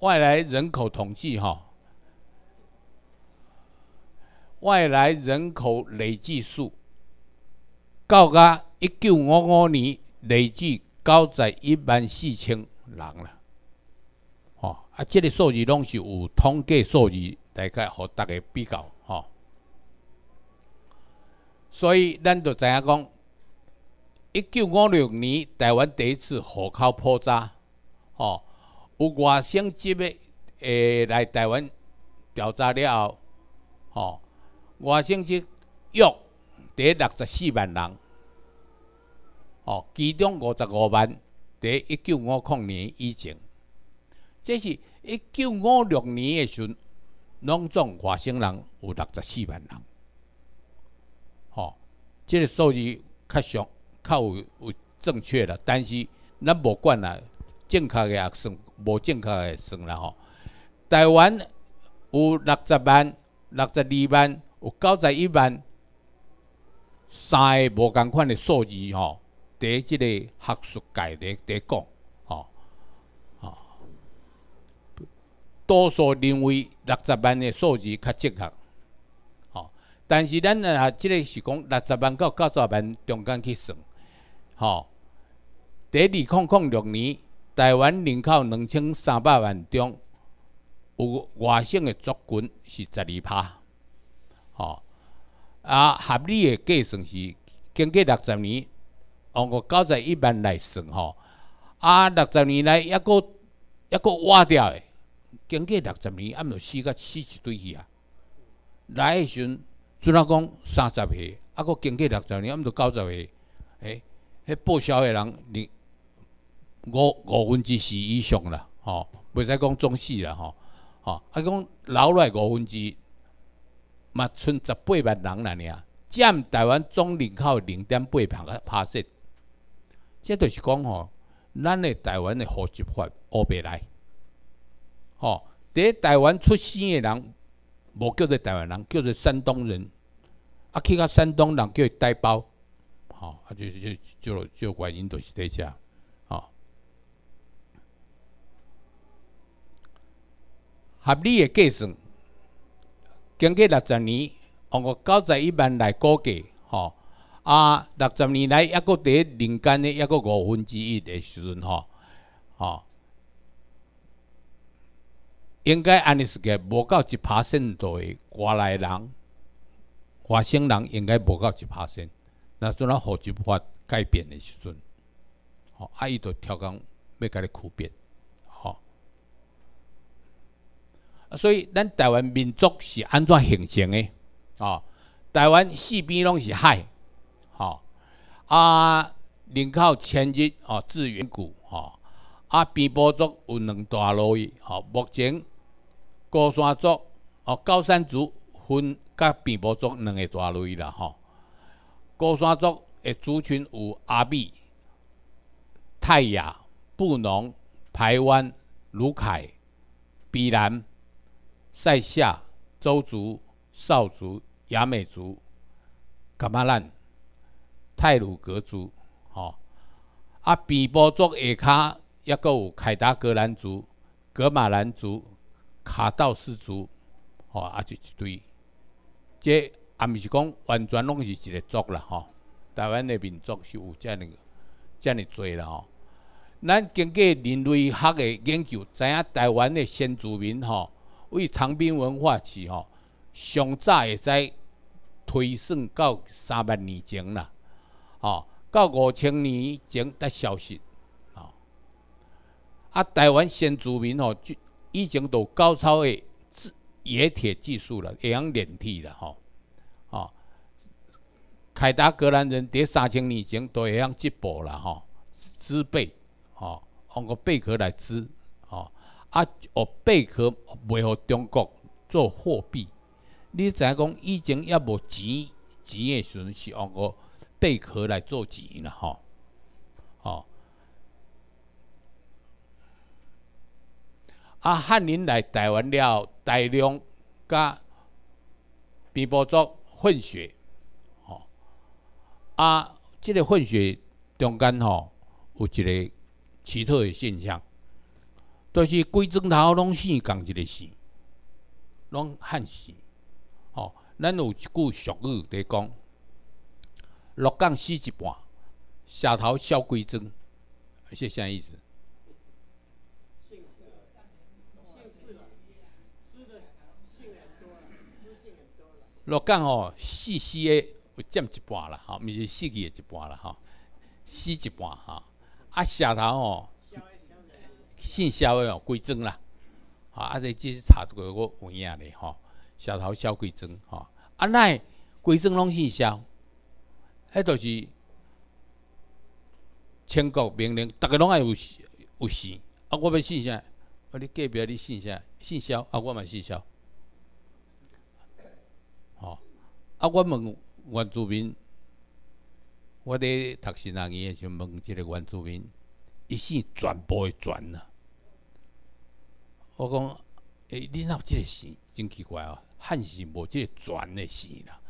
外来人口统计吼，外来人口累计数，到甲一九五五年累计九十一万四千人啦，吼，啊，即个数字拢是有统计数字。大概互大家比较吼，所以咱就知影讲，一九五六年台湾第一次户口普查，吼，有外省籍的诶来台湾调查了后，吼，外省籍约第六十四万人，吼，其中五十五万伫一九五零年以前，这是一九五六年诶时。拢总外省人有六十四万人，吼，即个数字较上较有有正确啦，但是咱无管啦，正确诶也算，无正确诶算啦吼。台湾有六十万、六十二万、有九十一万，三个无共款诶数字吼，伫即个学术界伫伫讲吼，吼。多数认为六十万的数字较正确，吼。但是咱啊，即个是讲六十万到九十万中间去算，吼。伫二零零六年，台湾人口两千三百万中，有外省的族群是十二趴，吼、啊，合理的计算是经过六十年，往个九十一万来算吼，啊，六十年来抑个抑个挖掉的，经过六十年，按着死甲死一堆去啊！来的时阵，阵啊讲三十岁，啊，佫经过六十年，按着九十岁，诶、迄报销的人，五五分之四以上啦，吼、袂使讲总死啦，吼、吼、啊讲留落来五分之，嘛剩十八万人啦尔，占台湾总人口零点八趴趴势，这就是讲吼，咱的台湾的户籍法学袂来，吼、伫台湾出生的人，无叫做台湾人，叫做山东人，啊去到山东人叫伊呆包，吼、啊就就就就原因就是伫遮，吼、合理的计算，经过六十年，往个九十一万来估计，吼、啊，六十年来，抑佫伫人间的抑佫五分之一的时阵，吼、吼、应该安尼是个无够一趴线度的外来人，外省人应该无够一趴线。那阵啊，户籍法改变的时阵，吼、啊，伊就调讲要甲你区别，吼、啊，所以咱台湾民族是安怎形成的？哦，台湾四边拢是海，吼、啊，人口迁移哦，自远古，吼、啊，边坡族有两大路域，吼、目前高山族哦，高山族分甲边坡族两个大路域啦，吼、高山族的族群有阿美、泰雅、布农、排湾、卢凯、比兰、塞夏、周族、少族、雅美族、噶玛兰、泰鲁格族，吼、啊，比波族下骹抑佫有凯达格兰族、格马兰族、卡道斯族，吼、啊，就一堆。这也毋是讲完全拢是一个族啦，吼、台湾的民族是有遮尔遮尔多啦，吼、咱经过人类学的研究，知影台湾的先住民吼，为长滨文化起吼，上早会使推算到三万年前啦，吼、到五千年前才消失，吼、啊，台湾先住民吼，就已经都高超的制冶铁技术了，会用炼铁了，吼、吼、凯达格兰人伫三千年前都会用织布啦，吼、织贝，吼、用个贝壳来织，啊，哦贝壳卖互中国做货币。你知影讲以前也无钱钱的时阵是用个贝壳来做钱啦，吼、吼、啊，汉人来台湾了，大量甲边坡族混血，吼、啊，即、个混血中间吼、有一个奇特的现象，就是规砖头拢姓共一个姓，拢汉姓。吼、咱有一句俗语伫讲：鹿港死一半，社头烧规砖，是啥意思？鹿港吼，死死的有占一半啦，吼，毋是死去的一半啦，吼，死一半吼。啊，社头吼，姓萧的哦，规砖啦，啊，啊，这即是查过我有影咧，吼，社头萧规砖，吼，啊，奈规砖拢姓萧，迄就是全国命令，逐个拢爱有有姓，啊，我要姓啥？啊，你隔壁你姓啥？姓萧，啊，我嘛姓萧。吼、啊，我问原住民，我伫读新学院诶时候问一个原住民，伊姓全部诶全呐。我讲，诶、你哪有即个姓？真奇怪哦，汉姓无即个全诶姓啦。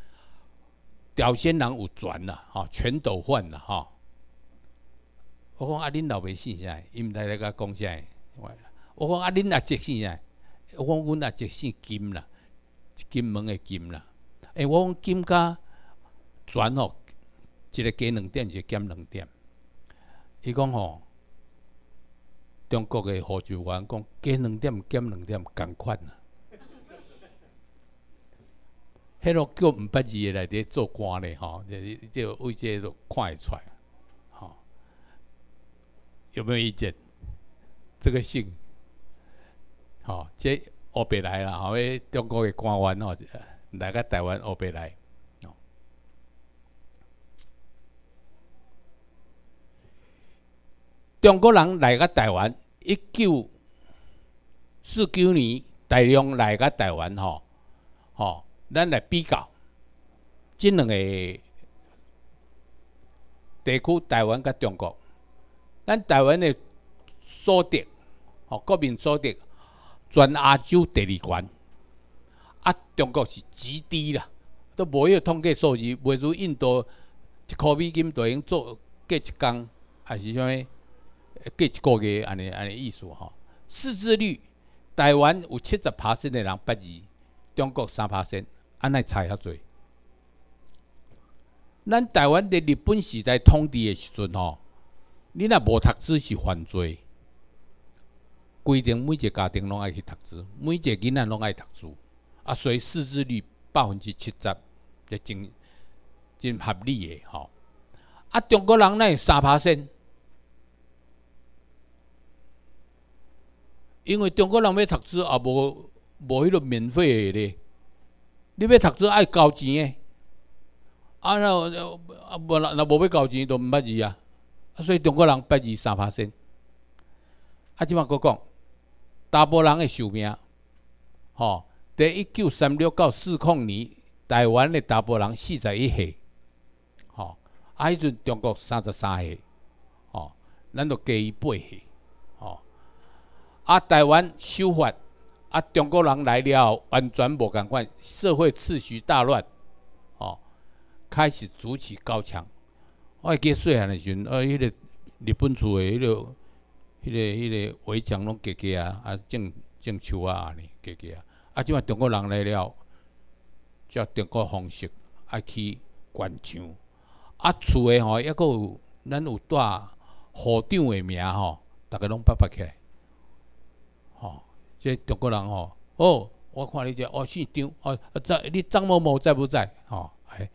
朝鲜人有全啦，吼、全斗焕啦，吼、我讲啊，恁老爸姓啥？伊毋知咧甲讲啥。我我讲啊，恁阿叔姓啥？我讲阮阿叔姓金啦，金门诶金啦。诶、我讲金甲全吼，一个加两点，一个减两点。伊讲吼，中国的护照员讲加两点减两点共款啊。迄落叫毋捌字的内底做官咧吼，即即为这都看会出来，吼，有没有意见？这个姓，吼，这欧北来啦，吼，迄中国的官员吼，来个台湾欧北来，哦，中国人来个台湾，一九四九年大量来个台湾，吼，吼。咱来比较，即两个地区，台湾甲中国，咱台湾的所得，吼国民所得，全亚洲第二悬，啊，中国是极低啦，都无迄个统计数字，袂如印度一箍美金就用做过一工，还是啥物过一个月安尼安尼意思吼。识字率，台湾有七十趴身的人八字，中国三趴身。安尼差遐济。咱台湾伫日本时代统治诶时阵吼，你若无读书是犯罪，规定每一个家庭拢爱去读书，每一个囡仔拢爱读书，啊，所以识字率百分之七十，就真真合理诶吼。啊，中国人呢三拍线，因为中国人要读书也无无迄个免费诶咧。你要读书爱交钱诶，啊那啊无若若无要交钱，都毋捌字啊。所以中国人捌字三拍身。啊，即摆佫讲，大部人诶寿命，吼，伫一九三六到四零年，台湾诶大部人四十一岁，吼，啊，迄阵中国三十三岁，吼，咱都加伊八岁，啊，台湾修法。啊！中国人来了后，完全无共款，社会秩序大乱，哦，开始筑起高墙。我记细汉的时阵，呃，迄个日本厝的迄个、迄个、迄个围墙拢加加啊，啊，种种树啊，安尼加加啊。啊，即摆中国人来了，照中国方式爱去关墙。啊，厝的吼，抑阁有咱有带校长的名吼，逐个拢捌捌起来。这中国人吼，哦，我看你这哦姓张，哦，在你张某某在不在？吼，哎，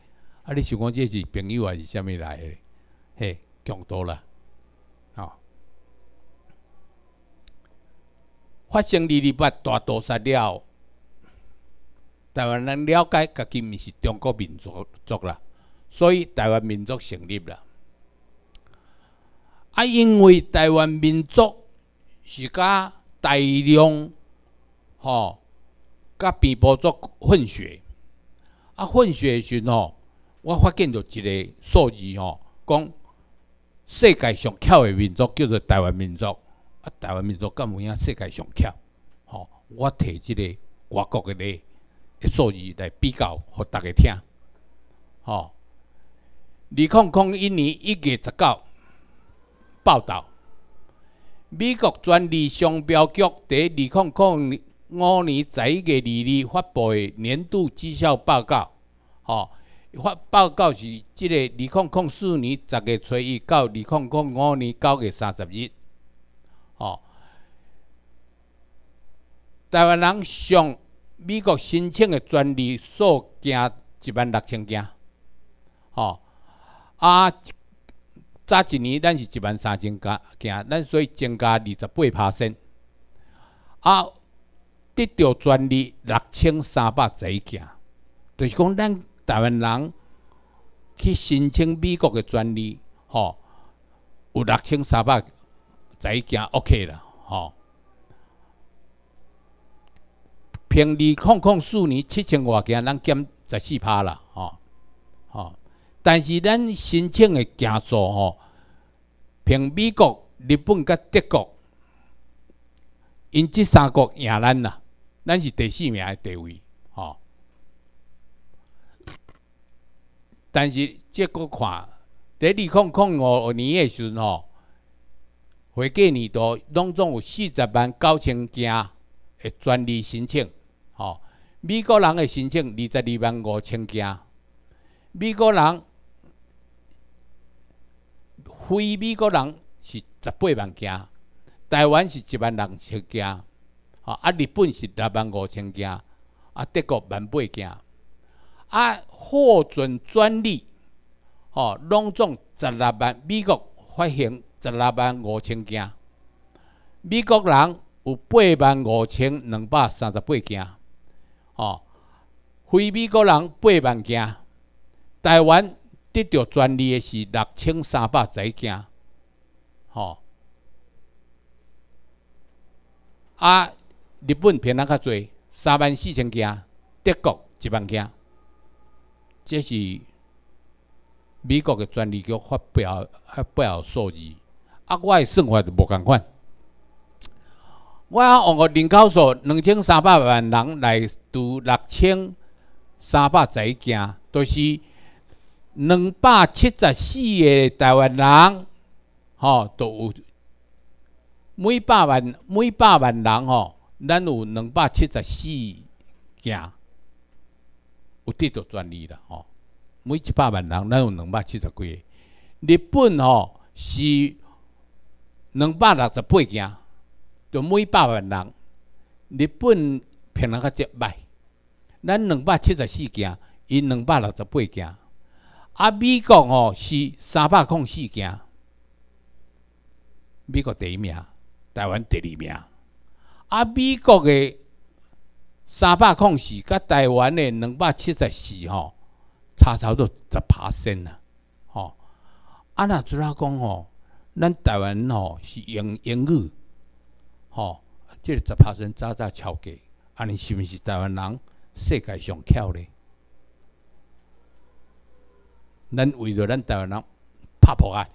啊，你想讲这是朋友还是虾米来的？嘿，强多了，哦，发生二二八大屠杀了，台湾人了解家己毋是中国民族族啦，所以台湾民族成立了。啊，因为台湾民族是甲大量吼，甲边部族混血，啊混血时吼，我发现着一个数字吼，讲世界上巧的民族叫做台湾民族，啊台湾民族敢有影世界上巧？吼，我摕即个外国的咧数字来比较，互大家听。吼，二零零一年一月十九报道。美国专利商标局在二零零五年十一月二日发布的年度绩效报告，吼，发报告是即个二零零四年十月初一到二零零五年九月三十日，吼，台湾人向美国申请的专利数件一万六千件，吼，啊。早一年，咱是一万三千件，件，咱所以增加二十八 percent，。啊，得到专利六千三百十一件，就是讲咱台湾人去申请美国的专利，吼，有六千三百十一件 OK 啦，吼。平二零零四年七千多件，咱减十四趴啦，吼，吼。但是咱申请的件数吼，凭美国、日本甲德国，因即三国赢咱啦，咱是第四名的地位吼。但是即个看，第二零零五年的时阵吼，会计年度拢总有四十万九千件的专利申请，吼。美国人的申请二十二万五千件，美国人。非美国人是十八万件，台湾是一万六千件，吼啊，日本是六万五千件，啊，德国万八件，啊，获准专利，哦，拢总十六万，美国发行十六万五千件，美国人有八万五千两百三十八件，哦，非美国人八万件，台湾得到专利的是六千三百十件。哦，啊，日本偏咱较侪，三万四千件，德国一万件，这是美国的专利局发表发表数字，啊，我的算法就无共款。我往个人口数两千三百万人来读六千三百十一件，都是两百七十四个台湾人。吼，都有每百万每百万人吼，咱有两百七十四件有得到专利啦吼。每一百万人，咱有两百七十几个。日本吼是两百六十八件，就每百万人，日本平常较接歹，咱两百七十四件，因两百六十八件。啊，美国吼是三百零四件。美国第一名，台湾第二名。啊，美国的三百零四，甲台湾的两百七十四，吼，差差不多十趴身啦，吼。啊，那主要讲吼，咱台湾吼是英英语，吼，即个十趴身早早超过，安尼是毋是台湾人世界上翘咧？咱为着咱台湾人拍破啊！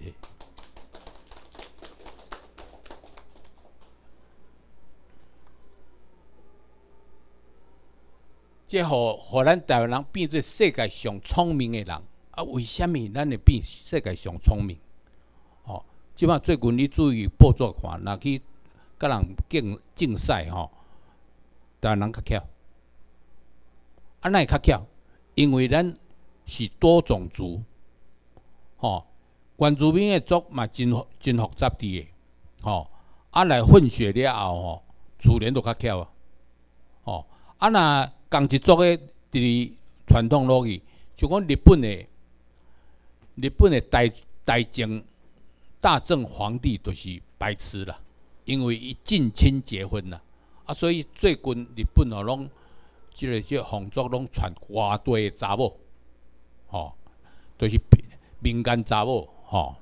即互互咱台湾人变做世界上聪明诶人啊？为虾米咱会变世界上聪明？吼，即摆最近你注意报纸看，若去甲人竞竞赛吼，台湾人较巧。啊，会较巧，因为咱是多种族，吼，原住民诶族嘛真真复杂啲的，吼，啊来混血了后吼，自然都较巧啊，吼，啊若共一族的伫传统落去，就讲日本的日本的大大政大政皇帝都是白痴啦，因为伊近亲结婚啦，啊，所以最近日本哦，拢即个即皇族拢传偌多的查某，吼，都是民间查某，吼。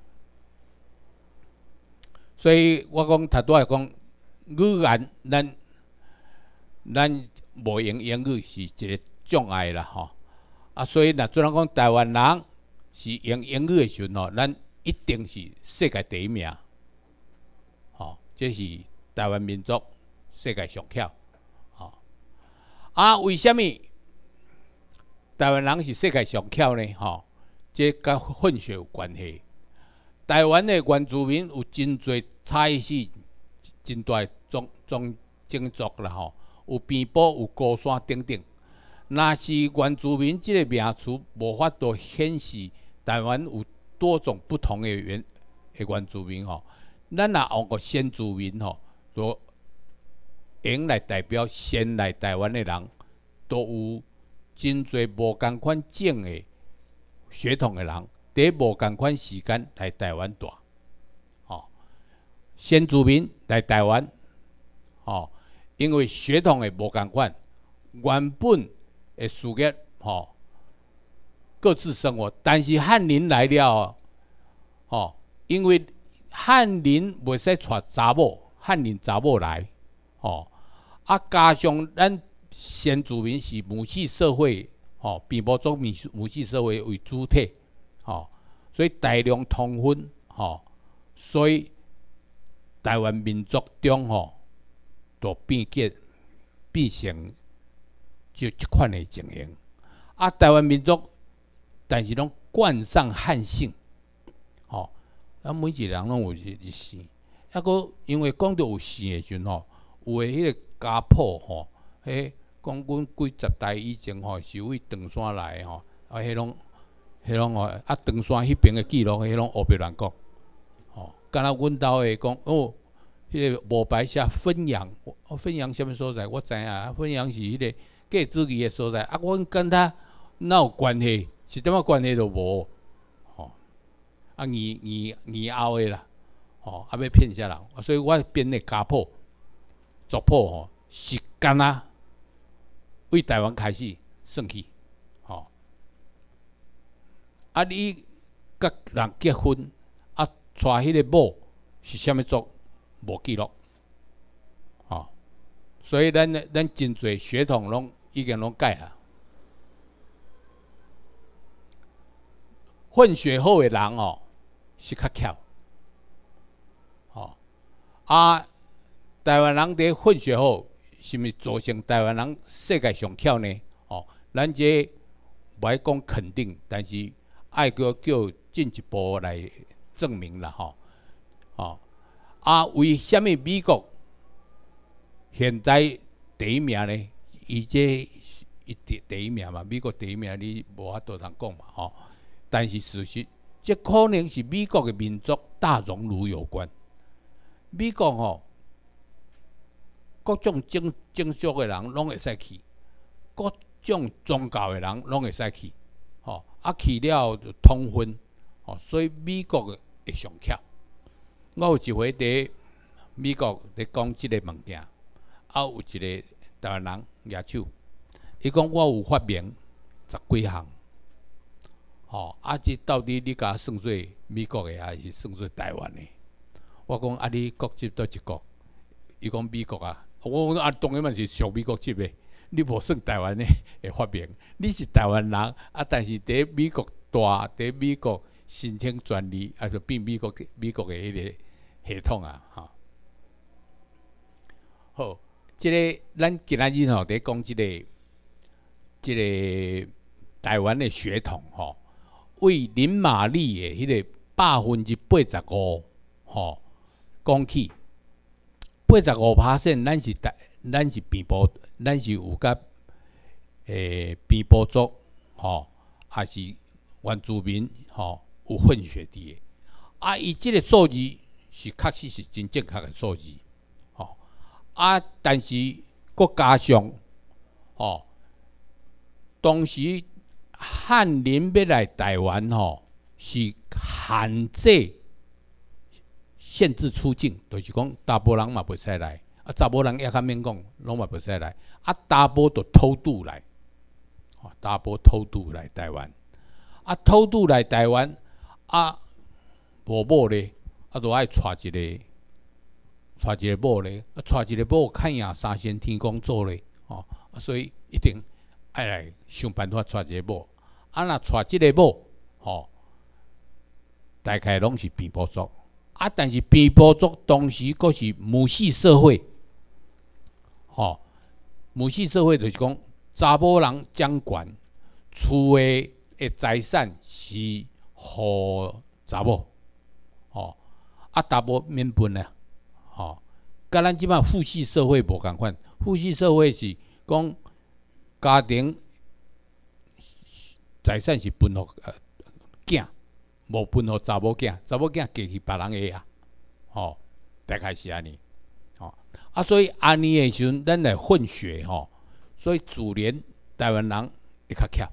所以我讲，头拄仔讲语言，咱咱。无用英语是一个障碍啦，吼啊！所以若做人讲台湾人是用英语的时阵吼，咱一定是世界第一名，吼，这是台湾民族世界上巧，吼啊！为虾米台湾人是世界上巧呢？吼，这甲混血有关系。台湾的原住民有真侪差异性，真大种种种族啦，吼。有边坡，有高山等等。若是原住民即个名词无法度显示台湾有多种不同的原的原住民吼，咱若用个先住民吼，都用来代表先来台湾的人，都有真侪无共款种的血统的人，伫无共款时间来台湾住。吼，先住民来台湾，吼。因为血统的无共款，原本的事业吼各自生活，但是汉人来了吼，因为汉人袂使娶查某，汉人查某来吼，啊加上咱先祖民是母系社会吼，并无做母母系社会为主体吼，所以大量通婚吼，所以台湾民族中吼。都变结变成就一款的情形，啊，台湾民族，但是拢冠上汉姓，吼，啊，每一个人拢有一姓，抑个因为讲到有姓的时阵吼，有诶迄个家谱吼，迄讲阮几十代以前吼是为长山来吼，啊，迄拢迄拢吼，啊，长山迄边的记录，迄拢胡白乱讲，吼，敢若阮兜诶讲哦，迄个无白写汾阳，哦汾阳什物所在？我知影，汾阳是迄个芥子鱼诶所在。啊，阮跟他哪有关系？是点仔关系都无。吼，啊，二二二后诶啦，吼，啊要骗啥人？所以我编诶家谱族谱吼，是干啊为台湾开始算起，吼。啊，你甲人结婚啊？娶迄个某是虾物族无记录，吼，所以咱咱真侪血统拢已经拢改啊。混血好诶人哦是较巧，吼啊，台湾人伫混血后是毋是造成台湾人世界上巧呢？哦，咱这无爱讲肯定，但是爱叫叫进一步来。证明啦吼，哦，啊，为虾米美国现在第一名呢？伊这一第第一名嘛，美国第一名，你无法度通讲嘛，吼。但是事实，这可能是美国的民族大熔炉有关。美国吼，各种种种族的人拢会使去，各种宗教的人拢会使去，吼，啊去了就通婚。哦，所以美国会上巧。我有一回伫美国伫讲即个物件，啊，有一个台湾人举手，伊讲我有发明十几项，吼，啊，即到底你甲算做美国的，还是算做台湾的？我讲啊，你国籍倒一国？伊讲美国啊，我讲啊，当然嘛是属美国籍的，你无算台湾的会发明，你是台湾人啊，但是伫美国大，伫美国。申请专利，啊，就变美国美国的迄个系统啊，哈。好，即个咱今仔日吼，伫讲即个即个台湾的血统吼，为林玛丽的迄个百分之八十五吼，讲起八十五拍线，咱是台，咱是边部，咱是有甲诶边部族吼，还是原住民吼。有混血的，啊，伊即个数字是确实是真正确的数字，吼，啊，但是国家上，吼，当时汉人要来台湾，吼，是限制、限制出境，就是讲大波人嘛袂使来，啊，查某人也较免讲，拢嘛袂使来，啊，大波都偷渡来，哦，大波偷渡来台湾，啊，偷渡来台湾。啊，无某咧，啊，都爱带一个，带一个某咧，啊，带一个某看影三仙天工作咧，哦，所以一定爱来想办法带一个某。啊，若带一个某，吼，大概拢是平埔族。啊，但是平埔族当时阁是母系社会，吼，母系社会就是讲查某人掌管厝诶诶财产是。互查某，吼啊，查某免分啊，吼，甲咱即摆父系社会无共款，父系社会是讲家庭财产是分互呃囝，无分互查某囝，查某囝嫁去别人个啊，吼，大概是安尼，吼啊，所以安尼诶时阵，咱来混血吼，所以自然台湾人会较强。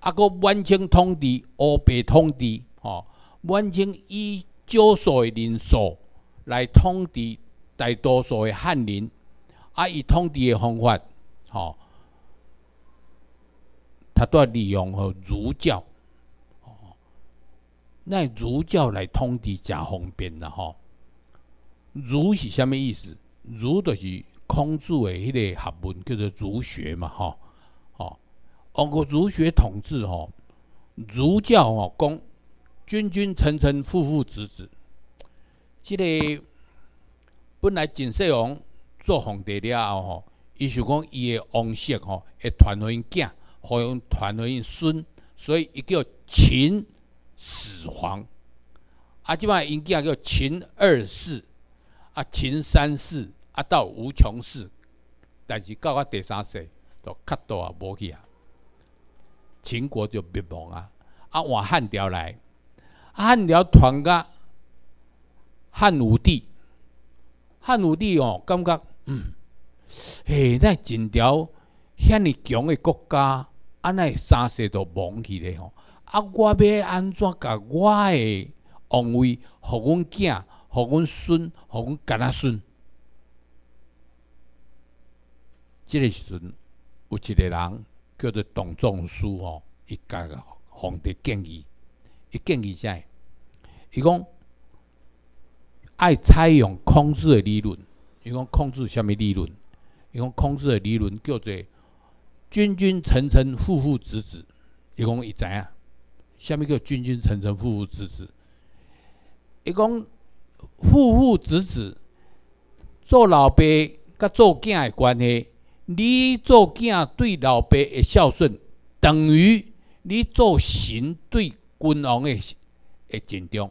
啊！个满清统治、欧北统治，吼，满清以少数的人数来统治大多数的汉人，啊，以统治的方法，吼，他都利用吼儒教，哦，那儒教来统治真方便啦，吼。儒是虾米意思？儒就是孔子的迄个学问叫做儒学嘛，吼。哦，个儒学统治吼，儒教吼讲君君臣臣父父子子，即个本来晋世王做皇帝了后吼，伊想讲伊的王室吼会传互因囝，互因传互因孙，所以伊叫秦始皇。啊，即摆因囝叫秦二世，啊秦三世，啊到无穷世，但是到啊第三世，都较多啊无去啊。秦国就灭亡啊！啊，换汉朝来，汉朝传甲汉武帝，汉武帝哦，感觉嗯，嘿，那真条遐尼强的国家，安尼三世都亡去咧吼。啊，我要安怎甲我的王位，互阮囝，互阮孙，互阮囝仔孙？即个时阵，有一个人叫做董仲舒吼，伊甲皇帝建议，伊建议啥？伊讲爱采用控制的理论。伊讲控制啥物理论？伊讲控制的理论叫做君君臣臣父父子子。伊讲伊知影，啥物叫君君臣臣父父子子？伊讲父父子子做老爸甲做囝的关系。你做囝对老爸的孝顺，等于你做神对君王的的敬重，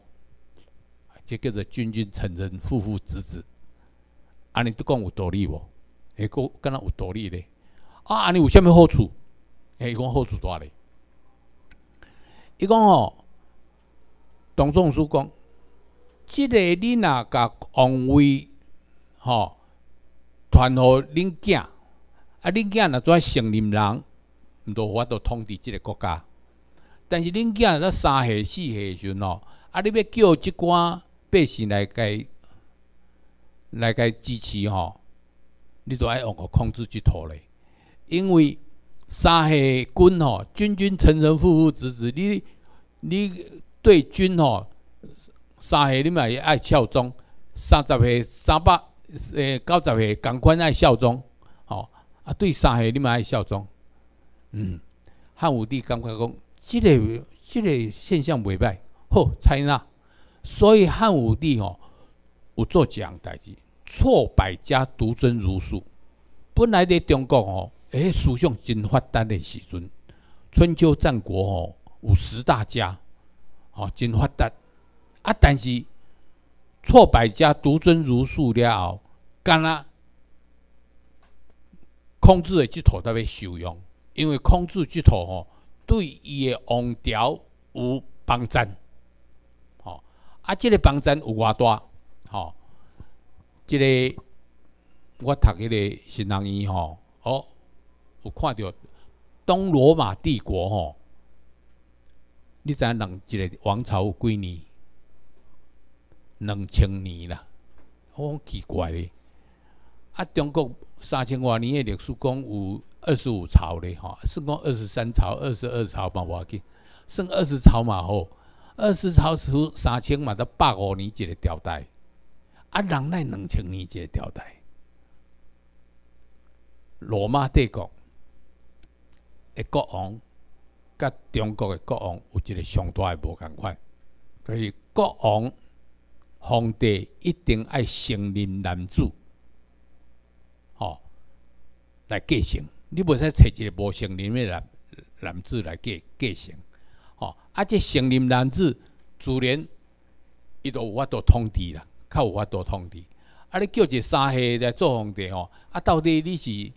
这叫做君君臣臣父父子子。安尼都讲有道理无？会讲敢若有道理咧？啊，安尼有啥物好处？伊讲好处大咧。伊讲吼，董仲舒讲，即个你若甲王位吼传互恁囝。啊！恁囝若做成年人，毋都法度统治即个国家。但是恁囝若三岁四岁时阵哦，啊！你要叫即寡百姓来该来该支持吼，你都爱用个控制即套咧。因为三岁君吼，君君臣臣父父子子，你你对君吼，三岁你嘛也爱效忠，三十岁、三百诶九十岁，共款爱效忠。啊，对三岁你嘛爱效忠，嗯，汉武帝感觉讲，即个即个现象袂歹，好采纳，所以汉武帝吼有做一样代志，错百家，独尊儒术。本来伫中国吼，诶，思想真发达的时阵，春秋战国吼有十大家，吼真发达。啊，但是错百家，独尊儒术了后，干若控制的即套特别受用，因为控制即套吼，对伊的王朝有帮战，吼啊，即个帮战有偌大，吼，即个我读迄个新人院吼，哦，有看到东罗马帝国吼，你知影人一个王朝有几年？两千年啦，好奇怪咧，啊，中国。三千多年的历史，讲有二十五朝咧，吼，算讲二十三朝、二十二朝嘛，无要紧，剩二十朝嘛好，二十朝出三千嘛，得百五年一个朝代，啊，人来两千年一个朝代。罗马帝国的国王，甲中国的国王有一个上大的无共款，所以国王、皇帝一定爱承认男子。来继承，你袂使找一个无成年的男男子来继继承，吼！啊，这成年男子自然伊都有法度统治啦，较有法度统治。啊，你叫一个三岁来做皇帝吼，啊，到底你是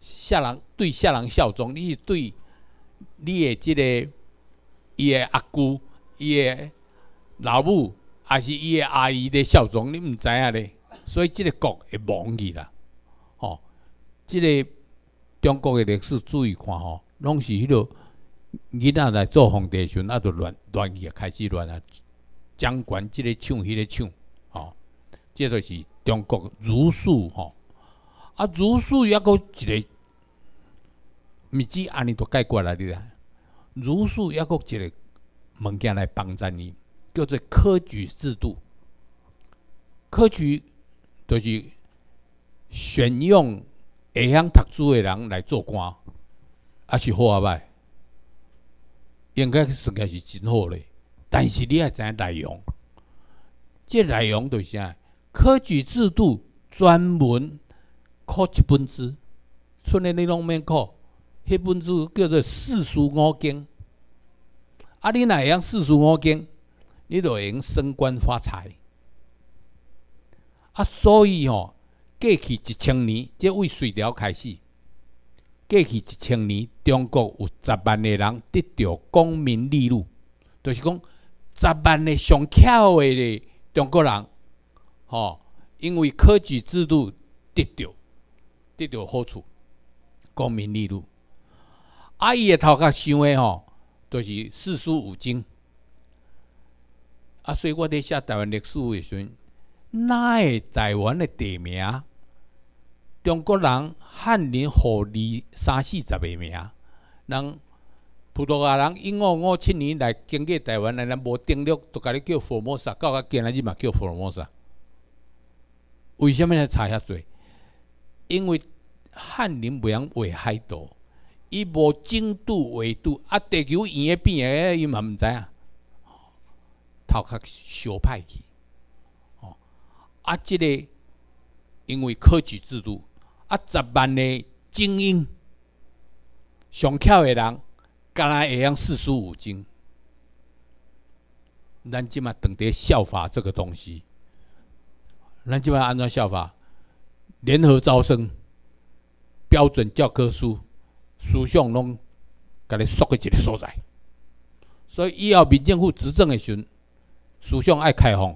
啥人对啥人效忠？你是对你的即个伊的阿姑、伊的老母，还是伊的阿姨的效忠？你毋知影咧，所以即个国会亡去啦，即个。中国的历史注意看吼，拢是迄落囡仔来做皇帝时阵，啊，就乱乱去开始乱啊，掌管即个抢迄个抢，吼，这就是中国儒术吼。啊，儒术抑个一个，毋止安尼都概括来的，儒术抑个一个物件来帮助你，叫做科举制度。科举就是选用。会晓读书的人来做官，也是好啊歹，应该算起来是真好咧。但是你也知影内容，这内容就是啥？科举制度专门考一本书，剩诶你拢免考。迄本书叫做四书五经。啊，你若会四书五经，你就会用升官发财。啊，所以吼。过去一千年，即为隋朝开始。过去一千年，中国有十万个人得到功名利禄，就是讲十万的上巧的中国人，吼、因为科举制度得到得到好处，功名利禄。啊，伊的头壳想的吼，就是四书五经。啊，所以我伫写台湾历史的时阵，哪会台湾的地名？中国人汉人互二三四十个名，人葡萄牙人一五五七年来经过台湾，来咱无登陆，都甲你叫福尔摩沙，到甲今仔日嘛叫福尔摩沙。为什么要差遐济？因为汉人袂晓画海图，伊无精度纬度，啊，地球圆诶变诶，伊嘛毋知影。头壳小歹去，哦，啊，即、个因为科举制度，啊，十万的精英、上巧的人，敢若会用四书五经，咱即马等伫效法这个东西，咱即马安怎效法？联合招生、标准教科书、书上拢甲你缩喺一个所在，所以以后民政府执政的时阵。思想爱开放，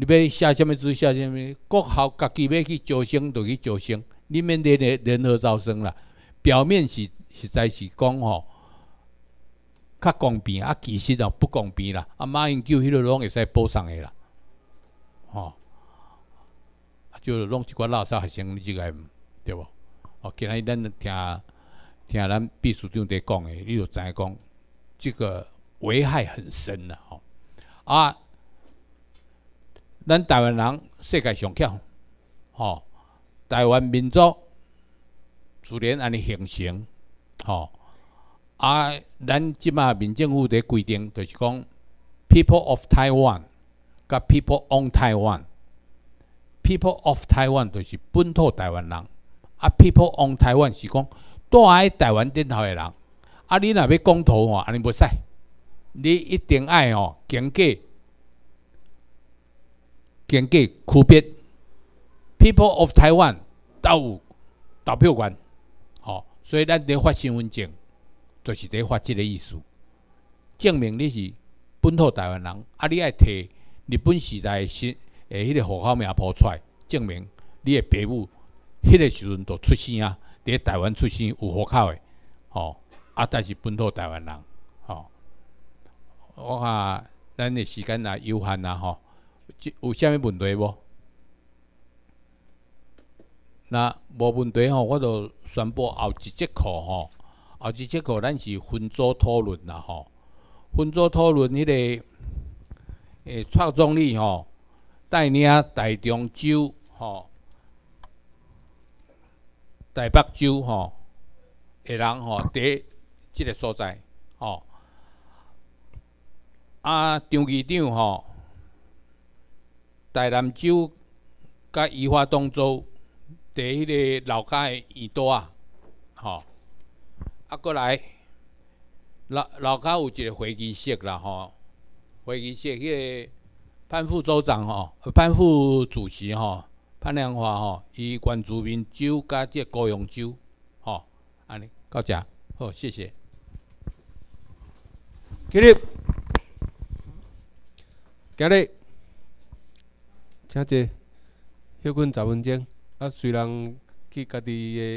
你要写什么字写什么，国校家己要去招生就去招生，你免联联联合招生啦。表面是实在是讲吼，较公平啊，其实啊不公平啦。啊，马英九迄个拢会使补上诶啦，吼，就弄一寡垃圾学生你即个对无？哦，今日咱听听咱秘书长伫讲诶，你就知影讲即个。危害很深啦吼啊！咱台湾人世界上巧吼，台湾民族自然安尼形成吼啊！咱即马民政府伫规定，就是讲 People of Taiwan 甲 People on Taiwan。People of Taiwan 就是本土台湾人，啊，People on Taiwan 是讲住喺台湾顶头诶人。啊，你若要公投吼，安尼无使。你一定爱哦，经过经过区别，People of Taiwan 有投票权，吼，所以咱得发身份证，就是得发即个意思，证明你是本土台湾人。啊，你爱摕日本时代诶新诶迄个户口名簿出来，证明你诶爸母迄个时阵都出生啊，伫台湾出生有户口诶，吼，啊，但是本土台湾人吼。我看咱的时间也有限啊吼，有啥物问题无？那无问题吼，我就宣布后一节课吼，后一节课咱是分组讨论啦吼，分组讨论迄个诶，蔡总理吼带领台中州吼、台北州吼诶人吼，伫即个所在吼。啊，张局长吼，台南州甲宜化东州伫迄个老家诶耳朵啊，吼，啊，过来老老家有一个会议室啦，吼，会议室迄个潘副州长吼，潘副主席吼，潘良华吼，伊关注民州甲即个高雄州，吼，安尼到遮，好，谢谢。起立。今日请坐，休困十分钟。啊，虽然去家己的